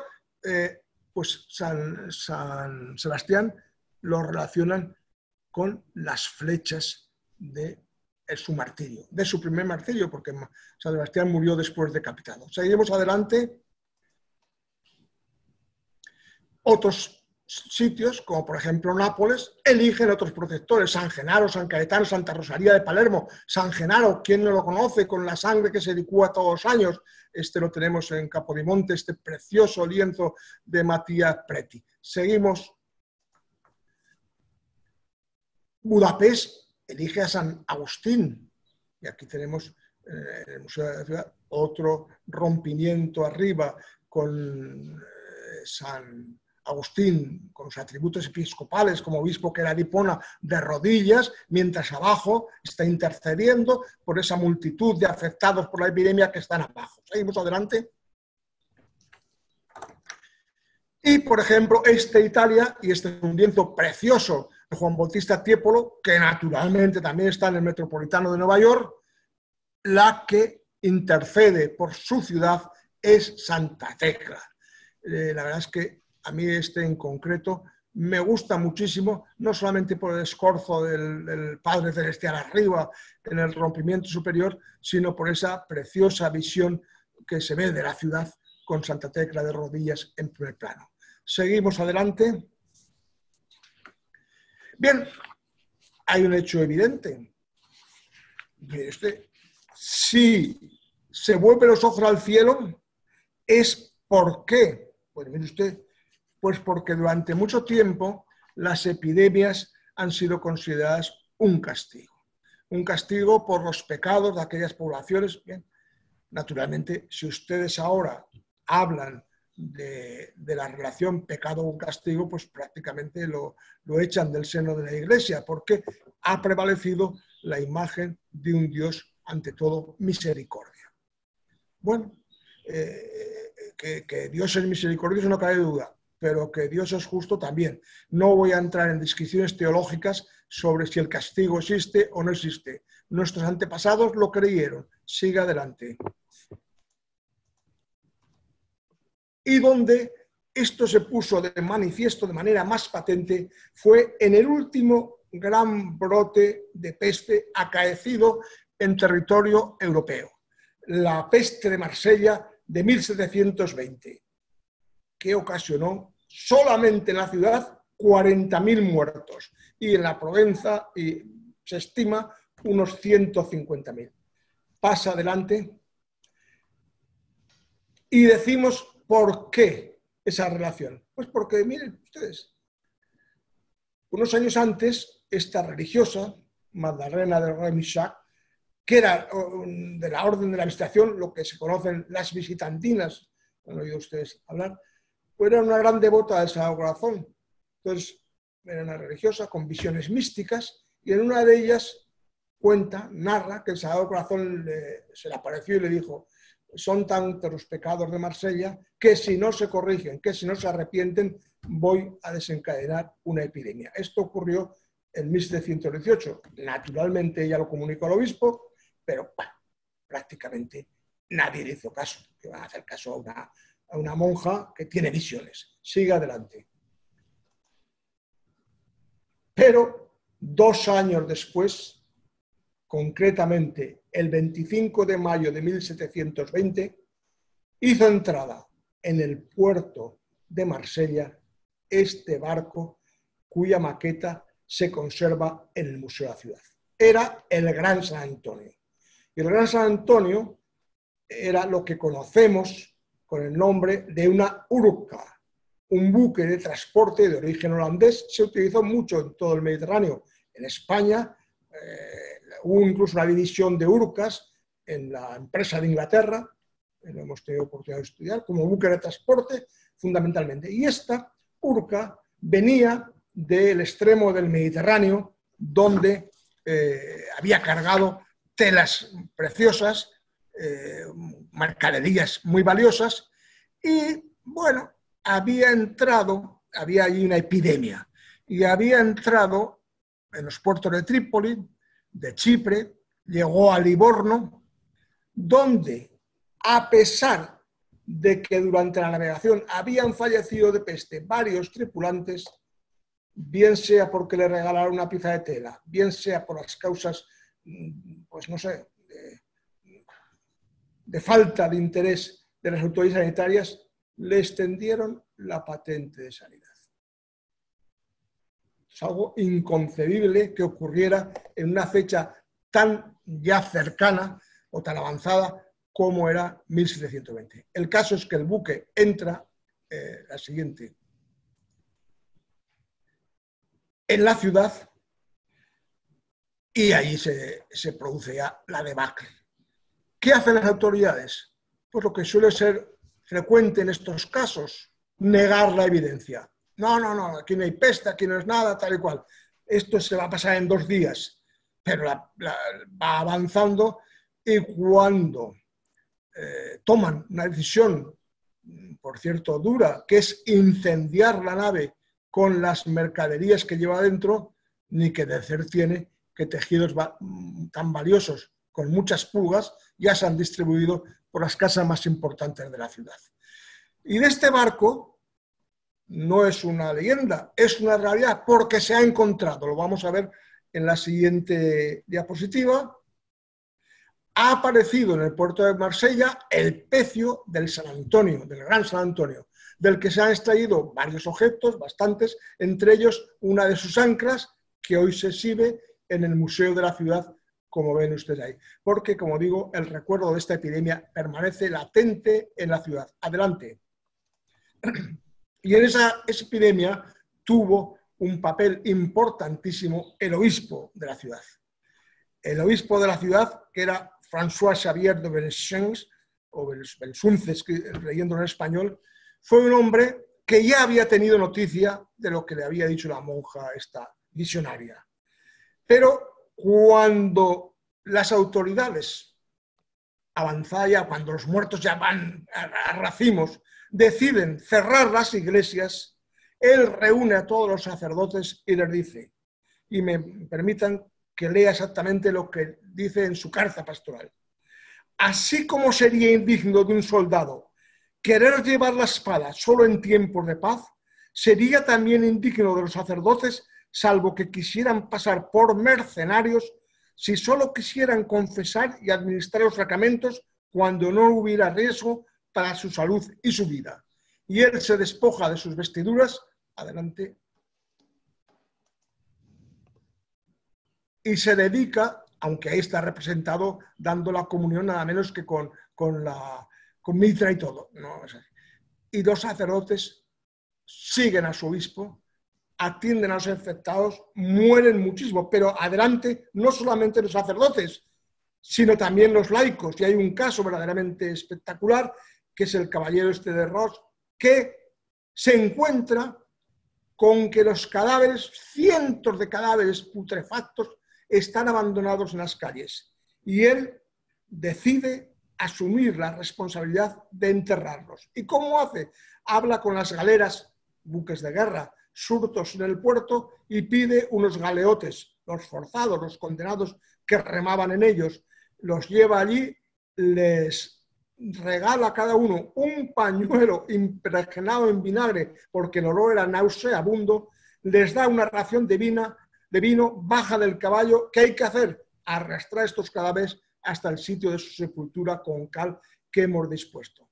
eh, pues San, Sebastián lo relacionan con las flechas de su martirio, de su primer martirio, porque San Sebastián murió después decapitado. Seguimos adelante. Otros sitios, como por ejemplo Nápoles, eligen otros protectores, San Genaro, San Caetano, Santa Rosaría de Palermo, San Genaro, ¿quién no lo conoce? Con la sangre que se licúa todos los años, este lo tenemos en Capodimonte, este precioso lienzo de Matías Preti. Seguimos. Budapest elige a San Agustín, y aquí tenemos eh, en el Museo de la Ciudad otro rompimiento arriba con eh, San Agustín, con sus atributos episcopales como obispo que era Dipona, de rodillas, mientras abajo está intercediendo por esa multitud de afectados por la epidemia que están abajo. Seguimos adelante. Y, por ejemplo, este Italia, y este es un lienzo precioso Juan Bautista Tiepolo, que naturalmente también está en el Metropolitano de Nueva York, la que intercede por su ciudad es Santa Tecla. Eh, la verdad es que a mí este en concreto me gusta muchísimo, no solamente por el escorzo del, Padre Celestial arriba en el rompimiento superior, sino por esa preciosa visión que se ve de la ciudad con Santa Tecla de rodillas en primer plano. Seguimos adelante. Bien, hay un hecho evidente. Este, si se vuelven los ojos al cielo, es porque, pues mire usted, pues porque durante mucho tiempo las epidemias han sido consideradas un castigo. Un castigo por los pecados de aquellas poblaciones. Bien, naturalmente, si ustedes ahora hablan de, la relación pecado castigo, pues prácticamente lo, echan del seno de la iglesia, porque ha prevalecido la imagen de un Dios, ante todo, misericordia. Bueno, eh, que, que, Dios es misericordioso no cabe duda, pero que Dios es justo también. No voy a entrar en descripciones teológicas sobre si el castigo existe o no existe. Nuestros antepasados lo creyeron. Sigue adelante. Y donde esto se puso de manifiesto de manera más patente fue en el último gran brote de peste acaecido en territorio europeo, la peste de Marsella de 1720, que ocasionó solamente en la ciudad 40.000 muertos y en la Provenza se estima unos 150.000. Pasa adelante y decimos por qué esa relación. Pues porque, miren ustedes, unos años antes, esta religiosa, Magdalena de Remichac, que era de la orden de la visitación, lo que se conocen las visitantinas, han oído ustedes hablar, pues era una gran devota del Sagrado Corazón. Entonces, era una religiosa con visiones místicas y en una de ellas cuenta, narra que el Sagrado Corazón se le apareció y le dijo, son tantos los pecados de Marsella que si no se corrigen, que si no se arrepienten, voy a desencadenar una epidemia. Esto ocurrió en 1718. Naturalmente ella lo comunicó al obispo, pero prácticamente nadie le hizo caso, que van a hacer caso a una, a una monja que tiene visiones. Sigue adelante. Pero dos años después, concretamente el 25 de mayo de 1720, hizo entrada en el puerto de Marsella este barco cuya maqueta se conserva en el Museo de la Ciudad. Era el Gran San Antonio. Y el Gran San Antonio era lo que conocemos con el nombre de una urca, un buque de transporte de origen holandés. Se utilizó mucho en todo el Mediterráneo. En España eh, hubo incluso una división de urcas en la empresa de Inglaterra, lo hemos tenido oportunidad de estudiar, como buque de transporte fundamentalmente. Y esta urca venía del extremo del Mediterráneo, donde eh, había cargado telas preciosas, eh, mercaderías muy valiosas, y bueno, había entrado, había allí una epidemia, y había entrado en los puertos de Trípoli, de Chipre, llegó a Livorno, donde, a pesar de que durante la navegación habían fallecido de peste varios tripulantes, bien sea porque le regalaron una pieza de tela, bien sea por las causas, mm, pues no sé, de, falta de interés de las autoridades sanitarias, le extendieron la patente de sanidad. Es algo inconcebible que ocurriera en una fecha tan ya cercana o tan avanzada como era 1720. El caso es que el buque entra, eh, la siguiente, en la ciudad y ahí se, produce ya la debacle. ¿Qué hacen las autoridades? Pues lo que suele ser frecuente en estos casos, negar la evidencia. No, no, no, aquí no hay peste, aquí no es nada, tal y cual. Esto se va a pasar en dos días, pero va avanzando y cuando eh, toman una decisión, por cierto, dura, que es incendiar la nave con las mercaderías que lleva dentro, ni que decir tiene que tejidos tan valiosos con muchas pulgas ya se han distribuido por las casas más importantes de la ciudad. Y de este barco no es una leyenda, es una realidad porque se ha encontrado, lo vamos a ver en la siguiente diapositiva, ha aparecido en el puerto de Marsella el pecio del San Antonio, del Gran San Antonio, del que se han extraído varios objetos, bastantes, entre ellos una de sus anclas, que hoy se exhibe en el Museo de la Ciudad, como ven ustedes ahí. Porque, como digo, el recuerdo de esta epidemia permanece latente en la ciudad. Adelante. Y en esa, epidemia tuvo un papel importantísimo el obispo de la ciudad. El obispo de la ciudad, que era François Xavier de Belsunces, o Belsunces, leyendo en español, fue un hombre que ya había tenido noticia de lo que le había dicho la monja esta visionaria. Pero cuando las autoridades avanzadas ya, cuando los muertos ya van a racimos, deciden cerrar las iglesias, él reúne a todos los sacerdotes y les dice, y me permitan que lea exactamente lo que dice en su carta pastoral. Así como sería indigno de un soldado querer llevar la espada solo en tiempos de paz, sería también indigno de los sacerdotes, salvo que quisieran pasar por mercenarios, si solo quisieran confesar y administrar los sacramentos cuando no hubiera riesgo para su salud y su vida. Y él se despoja de sus vestiduras, adelante, y se dedica, aunque ahí está representado, dando la comunión nada menos que con, con la mitra y todo. Y dos sacerdotes siguen a su obispo, atienden a los infectados, mueren muchísimo, pero adelante no solamente los sacerdotes, sino también los laicos. Y hay un caso verdaderamente espectacular, que es el caballero este de Ross, que se encuentra con que los cadáveres, cientos de cadáveres putrefactos, están abandonados en las calles. Y él decide asumir la responsabilidad de enterrarlos. ¿Y cómo hace? Habla con las galeras, buques de guerra, surtos en el puerto y pide unos galeotes, los forzados, los condenados que remaban en ellos, los lleva allí les regala a cada uno un pañuelo impregnado en vinagre, porque el olor era nauseabundo, les da una ración de, de vino, baja del caballo. ¿Qué hay que hacer? Arrastrar estos cadáveres hasta el sitio de su sepultura con cal que hemos dispuesto.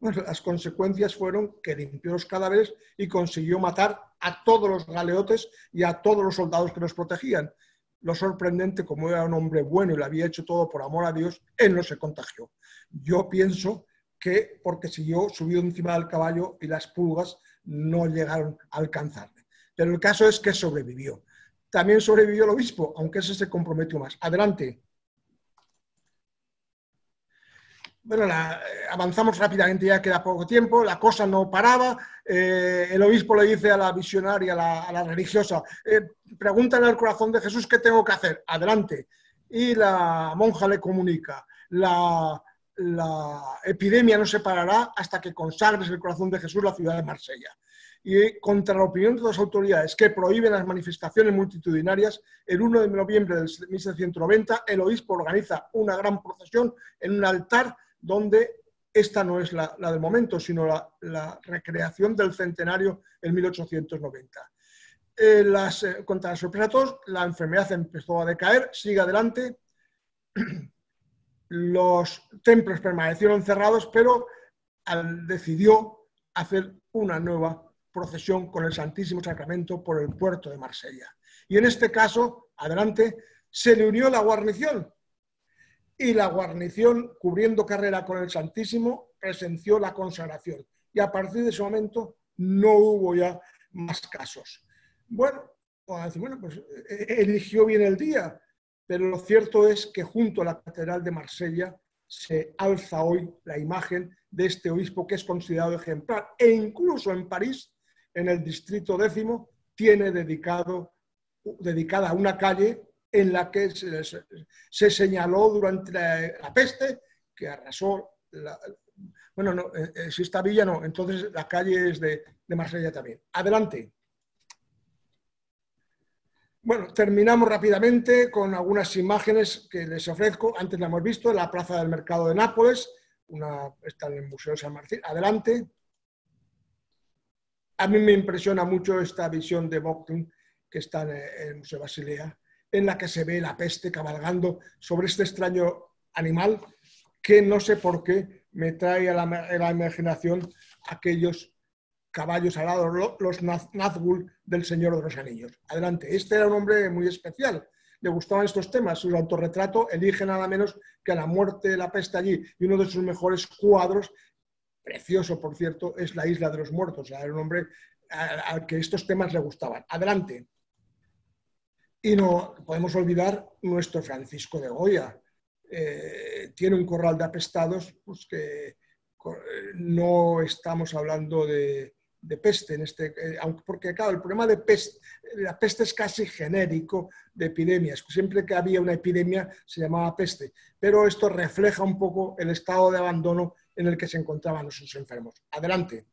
las consecuencias fueron que limpió los cadáveres y consiguió matar a todos los galeotes y a todos los soldados que los protegían. Lo sorprendente, como era un hombre bueno y lo había hecho todo por amor a Dios, él no se contagió. Yo pienso que porque siguió subido encima del caballo y las pulgas no llegaron a alcanzarle. Pero el caso es que sobrevivió. También sobrevivió el obispo, aunque ese se comprometió más. Adelante. Bueno, eh, avanzamos rápidamente, ya queda poco tiempo, la cosa no paraba, eh, el obispo le dice a la visionaria, a la, religiosa, eh, pregúntale al corazón de Jesús qué tengo que hacer, adelante. Y la monja le comunica, la, la epidemia no se parará hasta que consagres el corazón de Jesús la ciudad de Marsella. Y contra la opinión de las autoridades que prohíben las manifestaciones multitudinarias, el 1 de noviembre de 1790 el obispo organiza una gran procesión en un altar donde esta no es la, del momento, sino la, recreación del centenario en 1890. Eh, las, eh, contra la sorpresa todos, la enfermedad empezó a decaer, sigue adelante, [clears throat] los templos permanecieron cerrados, pero decidió hacer una nueva procesión con el Santísimo Sacramento por el puerto de Marsella. Y en este caso, adelante, se le unió la guarnición, y la guarnición, cubriendo carrera con el Santísimo, presenció la consagración. Y a partir de ese momento no hubo ya más casos. Bueno, bueno, pues eh, eligió bien el día, pero lo cierto es que junto a la Catedral de Marsella se alza hoy la imagen de este obispo que es considerado ejemplar. E incluso en París, en el distrito décimo, tiene dedicado, dedicada una calle en la que se, señaló durante la, peste que arrasó, bueno, no, eh, eh, si está Villa no, entonces la calle es de, de Marsella también. Adelante. Bueno, terminamos rápidamente con algunas imágenes que les ofrezco. Antes la hemos visto, la Plaza del Mercado de Nápoles, una, está en el Museo San Martín. Adelante. A mí me impresiona mucho esta visión de Bocton que está en el Museo Basilea, en la que se ve la peste cabalgando sobre este extraño animal que no sé por qué me trae a la, imaginación aquellos caballos alados, los Nazgûl del Señor de los Anillos. Adelante, este era un hombre muy especial, le gustaban estos temas, su autorretrato elige nada menos que a la muerte de la peste allí y uno de sus mejores cuadros, precioso por cierto, es la Isla de los Muertos, era un hombre al que estos temas le gustaban. Adelante. Y no podemos olvidar nuestro Francisco de Goya. Eh, tiene un corral de apestados, pues que no estamos hablando de, peste, en este, eh, porque claro, el problema de peste, la peste es casi genérico de epidemias. Siempre que había una epidemia se llamaba peste, pero esto refleja un poco el estado de abandono en el que se encontraban nuestros enfermos. Adelante.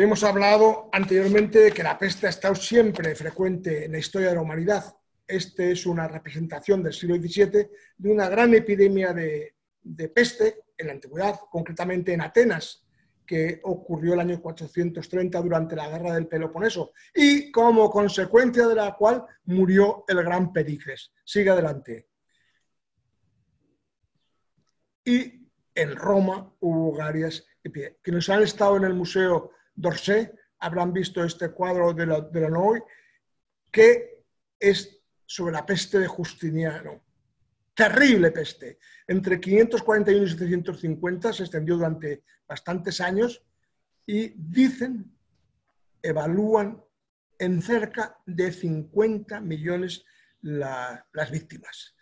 Hemos hablado anteriormente de que la peste ha estado siempre frecuente en la historia de la humanidad. Este es una representación del siglo XVII de una gran epidemia de, peste en la antigüedad, concretamente en Atenas, que ocurrió el año 430 durante la guerra del Peloponeso y como consecuencia de la cual murió el gran Pericles. Sigue adelante. Y en Roma hubo varias epidemias. Quienes han estado en el Museo Dorsey habrán visto este cuadro de la, de Noy, que es sobre la peste de Justiniano. Terrible peste. Entre 541 y 750 se extendió durante bastantes años y dicen, evalúan en cerca de 50 millones las víctimas.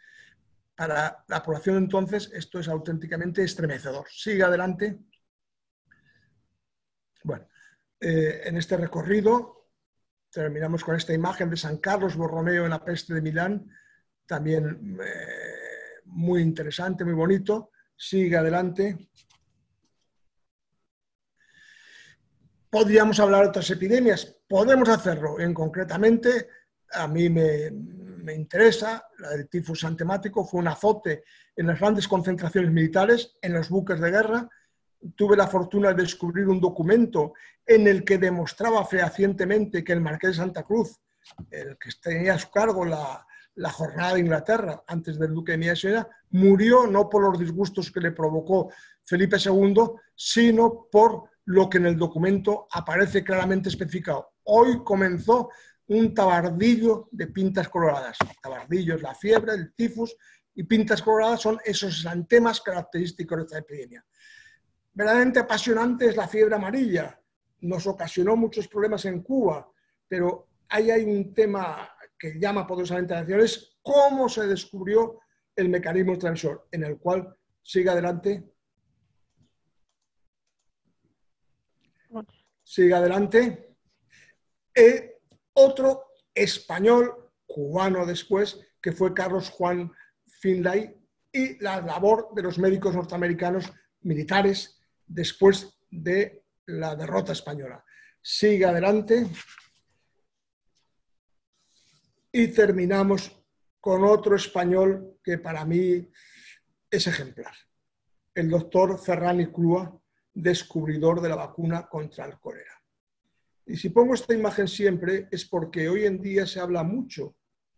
Para la población entonces esto es auténticamente estremecedor. Sigue adelante. Eh, en este recorrido. Terminamos con esta imagen de San Carlos Borromeo en la peste de Milán, también eh, muy interesante, muy bonito. Sigue adelante. Podríamos hablar de otras epidemias, podemos hacerlo. En concretamente, a mí me, me interesa, la del tifus antemático, fue un azote en las grandes concentraciones militares, en los buques de guerra. Tuve la fortuna de descubrir un documento en el que demostraba fehacientemente que el marqués de Santa Cruz, el que tenía a su cargo la, jornada de Inglaterra antes del duque de Miasena, murió no por los disgustos que le provocó Felipe II, sino por lo que en el documento aparece claramente especificado. Hoy comenzó un tabardillo de pintas coloradas. Tabardillo es la fiebre, el tifus, y pintas coloradas son esos antemas característicos de esta epidemia. Verdaderamente apasionante es la fiebre amarilla. Nos ocasionó muchos problemas en Cuba, pero ahí hay un tema que llama poderosamente la atención, es cómo se descubrió el mecanismo transmisor, en el cual sigue adelante. Sigue adelante. E otro español, cubano después, que fue Carlos Juan Finlay, y la labor de los médicos norteamericanos militares después de la derrota española. Sigue adelante. Y terminamos con otro español que para mí es ejemplar, el doctor Ferrani Crua, descubridor de la vacuna contra el cólera. Y si pongo esta imagen siempre es porque hoy en día se habla mucho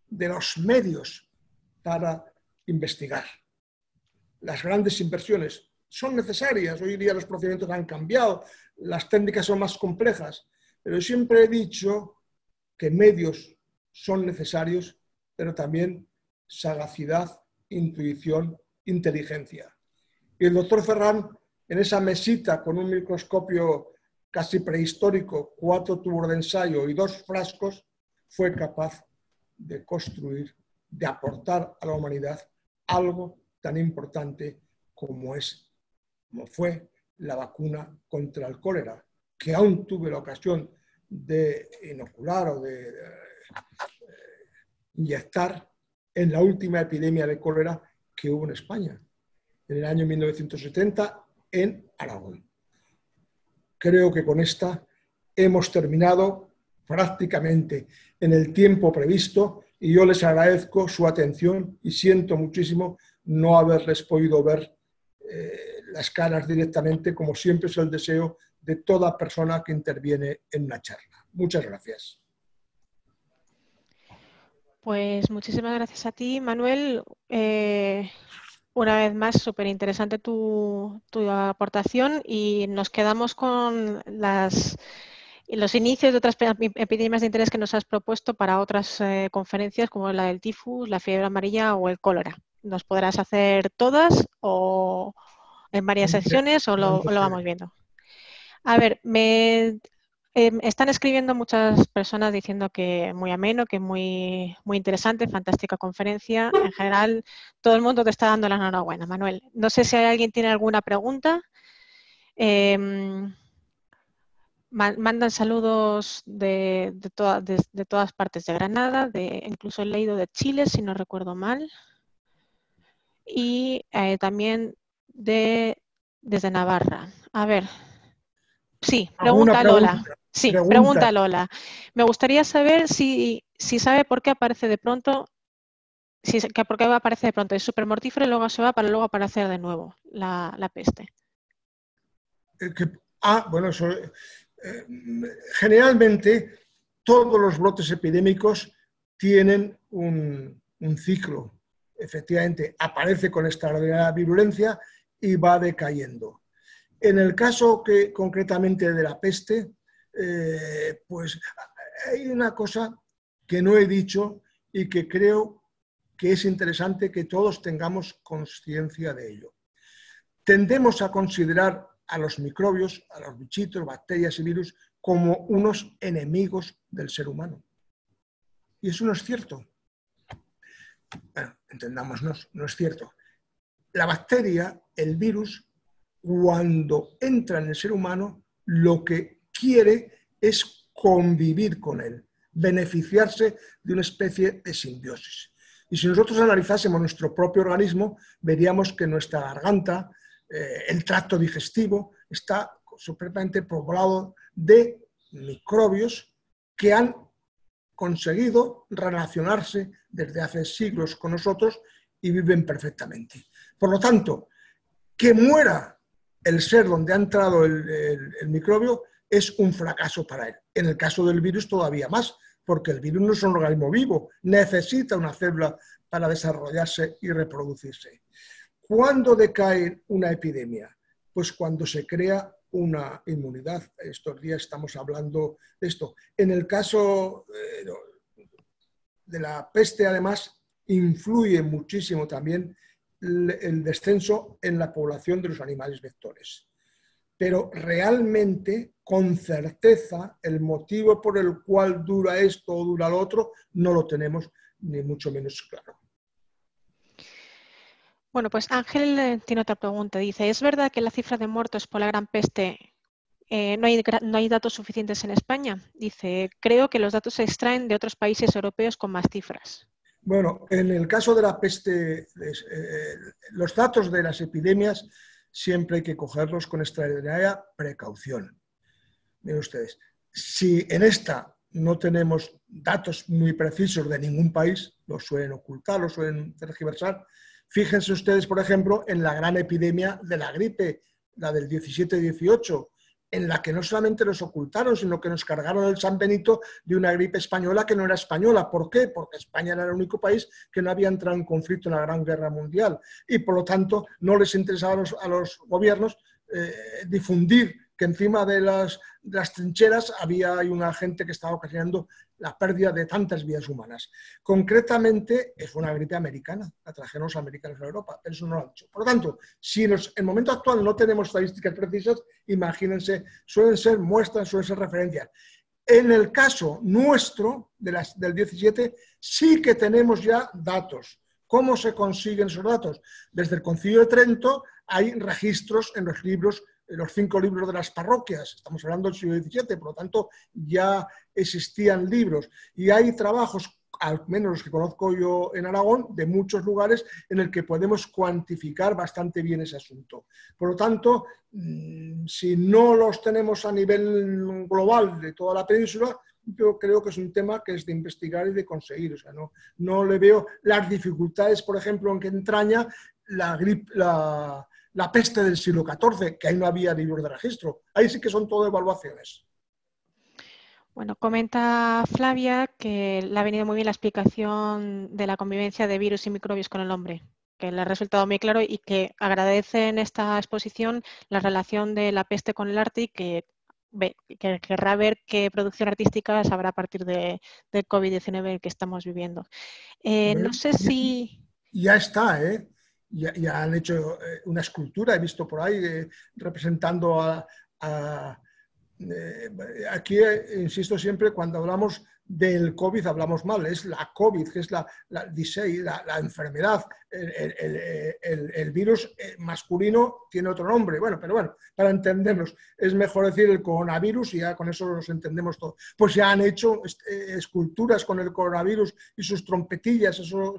de los medios para investigar. Las grandes inversiones son necesarias. Hoy día los procedimientos han cambiado, las técnicas son más complejas, pero siempre he dicho que medios son necesarios, pero también sagacidad, intuición, inteligencia. Y el doctor Ferran, en esa mesita con un microscopio casi prehistórico, cuatro tubos de ensayo y dos frascos, fue capaz de construir, de aportar a la humanidad algo tan importante como es, como fue la vacuna contra el cólera, que aún tuve la ocasión de inocular o de, de inyectar en la última epidemia de cólera que hubo en España, en el año 1970 en Aragón. Creo que con esta hemos terminado prácticamente en el tiempo previsto y yo les agradezco su atención y siento muchísimo no haberles podido ver eh, las caras directamente, como siempre es el deseo de toda persona que interviene en una charla. Muchas gracias. Pues muchísimas gracias a ti, Manuel. Eh, una vez más, súper interesante tu, aportación y nos quedamos con las, los inicios de otras epidemias de interés que nos has propuesto para otras eh, conferencias como la del tifus, la fiebre amarilla o el cólera. ¿Nos podrás hacer todas o en varias sesiones o lo, o lo vamos viendo? A ver, me, Em, están escribiendo muchas personas diciendo que muy ameno, que muy, muy interesante, fantástica conferencia. En general, todo el mundo te está dando la enhorabuena, Manuel. No sé si alguien tiene alguna pregunta. Em, mandan saludos de, de, todas partes de Granada, de, incluso he leído de Chile, si no recuerdo mal. Y eh, también de, desde Navarra. A ver. Sí, pregunta Lola. Sí, pregunta. Lola. Me gustaría saber si, sabe por qué aparece de pronto, si, que por qué aparece de pronto. Es súper mortífero y luego se va para luego aparecer de nuevo la, peste. Eh, ah, bueno, eh, generalmente todos los brotes epidémicos tienen un, un ciclo. Efectivamente, aparece con extraordinaria virulencia y va decayendo. En el caso que concretamente de la peste, eh, pues hay una cosa que no he dicho y que creo que es interesante que todos tengamos conciencia de ello. Tendemos a considerar a los microbios, a los bichitos, bacterias y virus como unos enemigos del ser humano. Y eso no es cierto. Bueno, entendámonos, no es cierto. La bacteria, el virus, cuando entra en el ser humano, lo que quiere es convivir con él, beneficiarse de una especie de simbiosis. Y si nosotros analizásemos nuestro propio organismo, veríamos que nuestra garganta, eh, el tracto digestivo, está supremamente poblado de microbios que han conseguido relacionarse desde hace siglos con nosotros y viven perfectamente. Por lo tanto, que muera el ser donde ha entrado el, microbio es un fracaso para él. En el caso del virus todavía más, porque el virus no es un organismo vivo, necesita una célula para desarrollarse y reproducirse. ¿Cuándo decae una epidemia? Pues cuando se crea una inmunidad. Estos días estamos hablando de esto. En el caso eh, de la peste, además, influye muchísimo también el descenso en la población de los animales vectores. Pero realmente, con certeza, el motivo por el cual dura esto o dura lo otro, no lo tenemos ni mucho menos claro. Bueno, pues Ángel eh, tiene otra pregunta. Dice, ¿es verdad que la cifra de muertos por la gran peste eh, no, hay, no, hay, datos suficientes en España? Dice, creo que los datos se extraen de otros países europeos con más cifras. Bueno, en el caso de la peste, eh, los datos de las epidemias siempre hay que cogerlos con extraordinaria precaución. Miren ustedes, si en esta no tenemos datos muy precisos de ningún país, los suelen ocultar, los suelen tergiversar, Fíjense ustedes, por ejemplo, en la gran epidemia de la gripe, la del 17-18, en la que no solamente nos ocultaron, sino que nos cargaron el San Benito de una gripe española que no era española. ¿Por qué? Porque España era el único país que no había entrado en conflicto en la Gran Guerra Mundial y por lo tanto no les interesaba a los, gobiernos eh, difundir que encima de las, trincheras había una gente que estaba ocasionando la pérdida de tantas vidas humanas. Concretamente, fue una gripe americana, la trajeron los americanos a Europa, pero eso no lo han hecho. Por lo tanto, si en, el momento actual no tenemos estadísticas precisas, imagínense, suelen ser muestras, suelen ser referencias. En el caso nuestro, de las, del 17, sí que tenemos ya datos. ¿Cómo se consiguen esos datos? Desde el Concilio de Trento hay registros en los libros los cinco libros de las parroquias, estamos hablando del siglo XVII, por lo tanto ya existían libros y hay trabajos, al menos los que conozco yo en Aragón, de muchos lugares en el que podemos cuantificar bastante bien ese asunto. Por lo tanto, mm, si no los tenemos a nivel global de toda la península, yo creo que es un tema que es de investigar y de conseguir. O sea, no, no le veo las dificultades, por ejemplo, en que entraña la, la, la peste del siglo XIV, que ahí no había libros de registro. Ahí sí que son todo evaluaciones. Bueno, comenta Flavia que le ha venido muy bien la explicación de la convivencia de virus y microbios con el hombre, que le ha resultado muy claro y que agradece en esta exposición la relación de la peste con el arte y que, querrá ver qué producción artística sabrá a partir de, del COVID-19 que estamos viviendo. Eh, no sé si... Ya está, ¿eh? Ya, han hecho eh, una escultura, he visto por ahí, eh, representando a... Eh, aquí, insisto siempre, cuando hablamos del COVID hablamos mal, es la COVID, que es la, la, la, enfermedad. El, virus masculino tiene otro nombre, bueno, pero bueno, para entendernos, es mejor decir el coronavirus y ya con eso nos entendemos todo. Pues ya han hecho esculturas con el coronavirus y sus trompetillas, eso,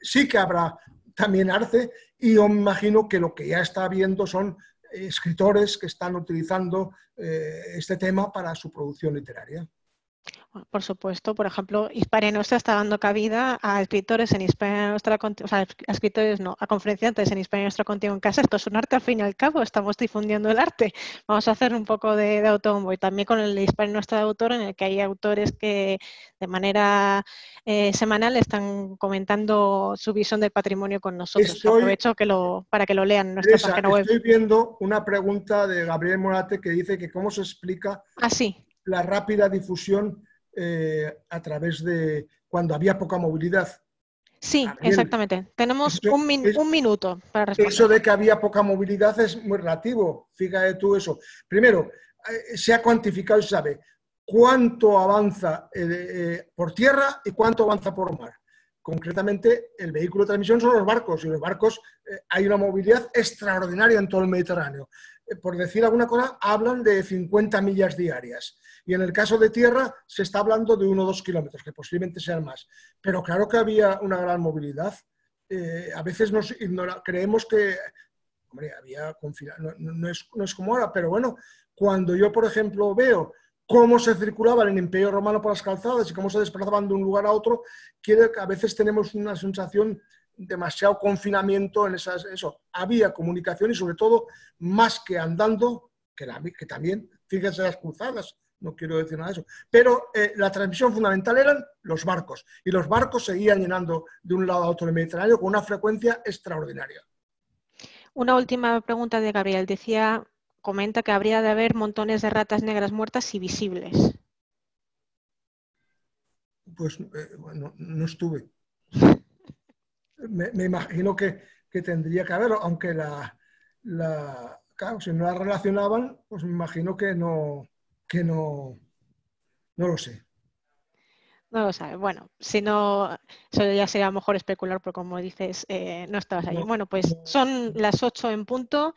sí que habrá también Arce, y yo imagino que lo que ya está viendo son escritores que están utilizando eh, este tema para su producción literaria. Por supuesto, por ejemplo, Hispania Nuestra está dando cabida a escritores en Hispania Nuestra, o sea, a escritores no, a conferenciantes en Hispania Nuestra contigo en casa. Esto es un arte al fin y al cabo, estamos difundiendo el arte. Vamos a hacer un poco de, de autombo y también con el Hispania Nuestra de autor, en el que hay autores que de manera eh, semanal están comentando su visión del patrimonio con nosotros. Aprovecho que lo, para que lo lean en nuestra página web. Estoy viendo una pregunta de Gabriel Morate que dice que cómo se explica ah, sí la rápida difusión eh, a través de cuando había poca movilidad. Sí, exactamente. Tenemos un, minuto para responder. Eso de que había poca movilidad es muy relativo. Fíjate tú eso. Primero, eh, se ha cuantificado y se sabe cuánto avanza eh, por tierra y cuánto avanza por mar. Concretamente, el vehículo de transmisión son los barcos y los barcos hay una movilidad extraordinaria en todo el Mediterráneo. por decir alguna cosa, hablan de 50 millas diarias. Y en el caso de tierra se está hablando de uno o dos kilómetros, que posiblemente sean más. Pero claro que había una gran movilidad. Eh, a veces nos creemos que, había no, no, es, no es como ahora, pero bueno, cuando yo, por ejemplo, veo cómo se circulaba en el Imperio Romano por las calzadas y cómo se desplazaban de un lugar a otro, quiere que a veces tenemos una sensación demasiado confinamiento en esas, eso. Había comunicación y sobre todo, más que andando, que también, fíjense las cruzadas, no quiero decir nada de eso, pero eh, la transmisión fundamental eran los barcos y los barcos seguían llenando de un lado a otro el Mediterráneo con una frecuencia extraordinaria. Una última pregunta de Gabriel. Decía, comenta que habría de haber montones de ratas negras muertas y visibles. Pues eh, bueno, no estuve. Me, imagino que, tendría que haberlo, aunque la, claro, si no la relacionaban, pues me imagino que no, que no, no lo sé. No lo sabe. Bueno, si no, eso ya sería mejor especular, porque como dices, eh, no estabas ahí. bueno, pues son las 8 en punto.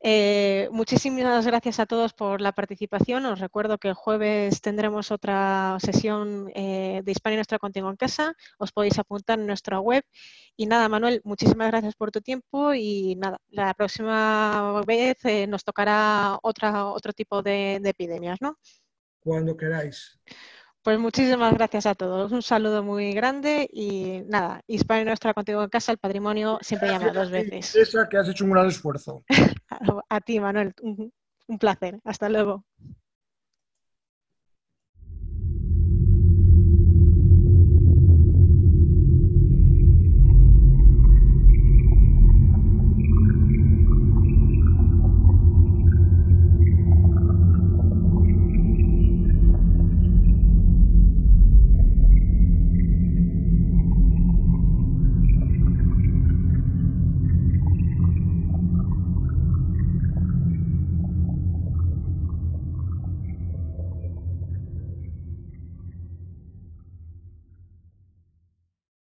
Eh, muchísimas gracias a todos por la participación. Os recuerdo que el jueves tendremos otra sesión eh, de Hispania Nuestra Contigo en Casa. Os podéis apuntar en nuestra web. Y nada, Manuel, muchísimas gracias por tu tiempo y nada, la próxima vez nos tocará otra, otro tipo de, de epidemias, ¿no? Cuando queráis. Pues muchísimas gracias a todos. Un saludo muy grande y nada, Hispania Nuestra contigo en casa, el patrimonio siempre llama dos veces. Esa que has hecho un gran esfuerzo. [laughs] a, ti, Manuel, un placer. Hasta luego.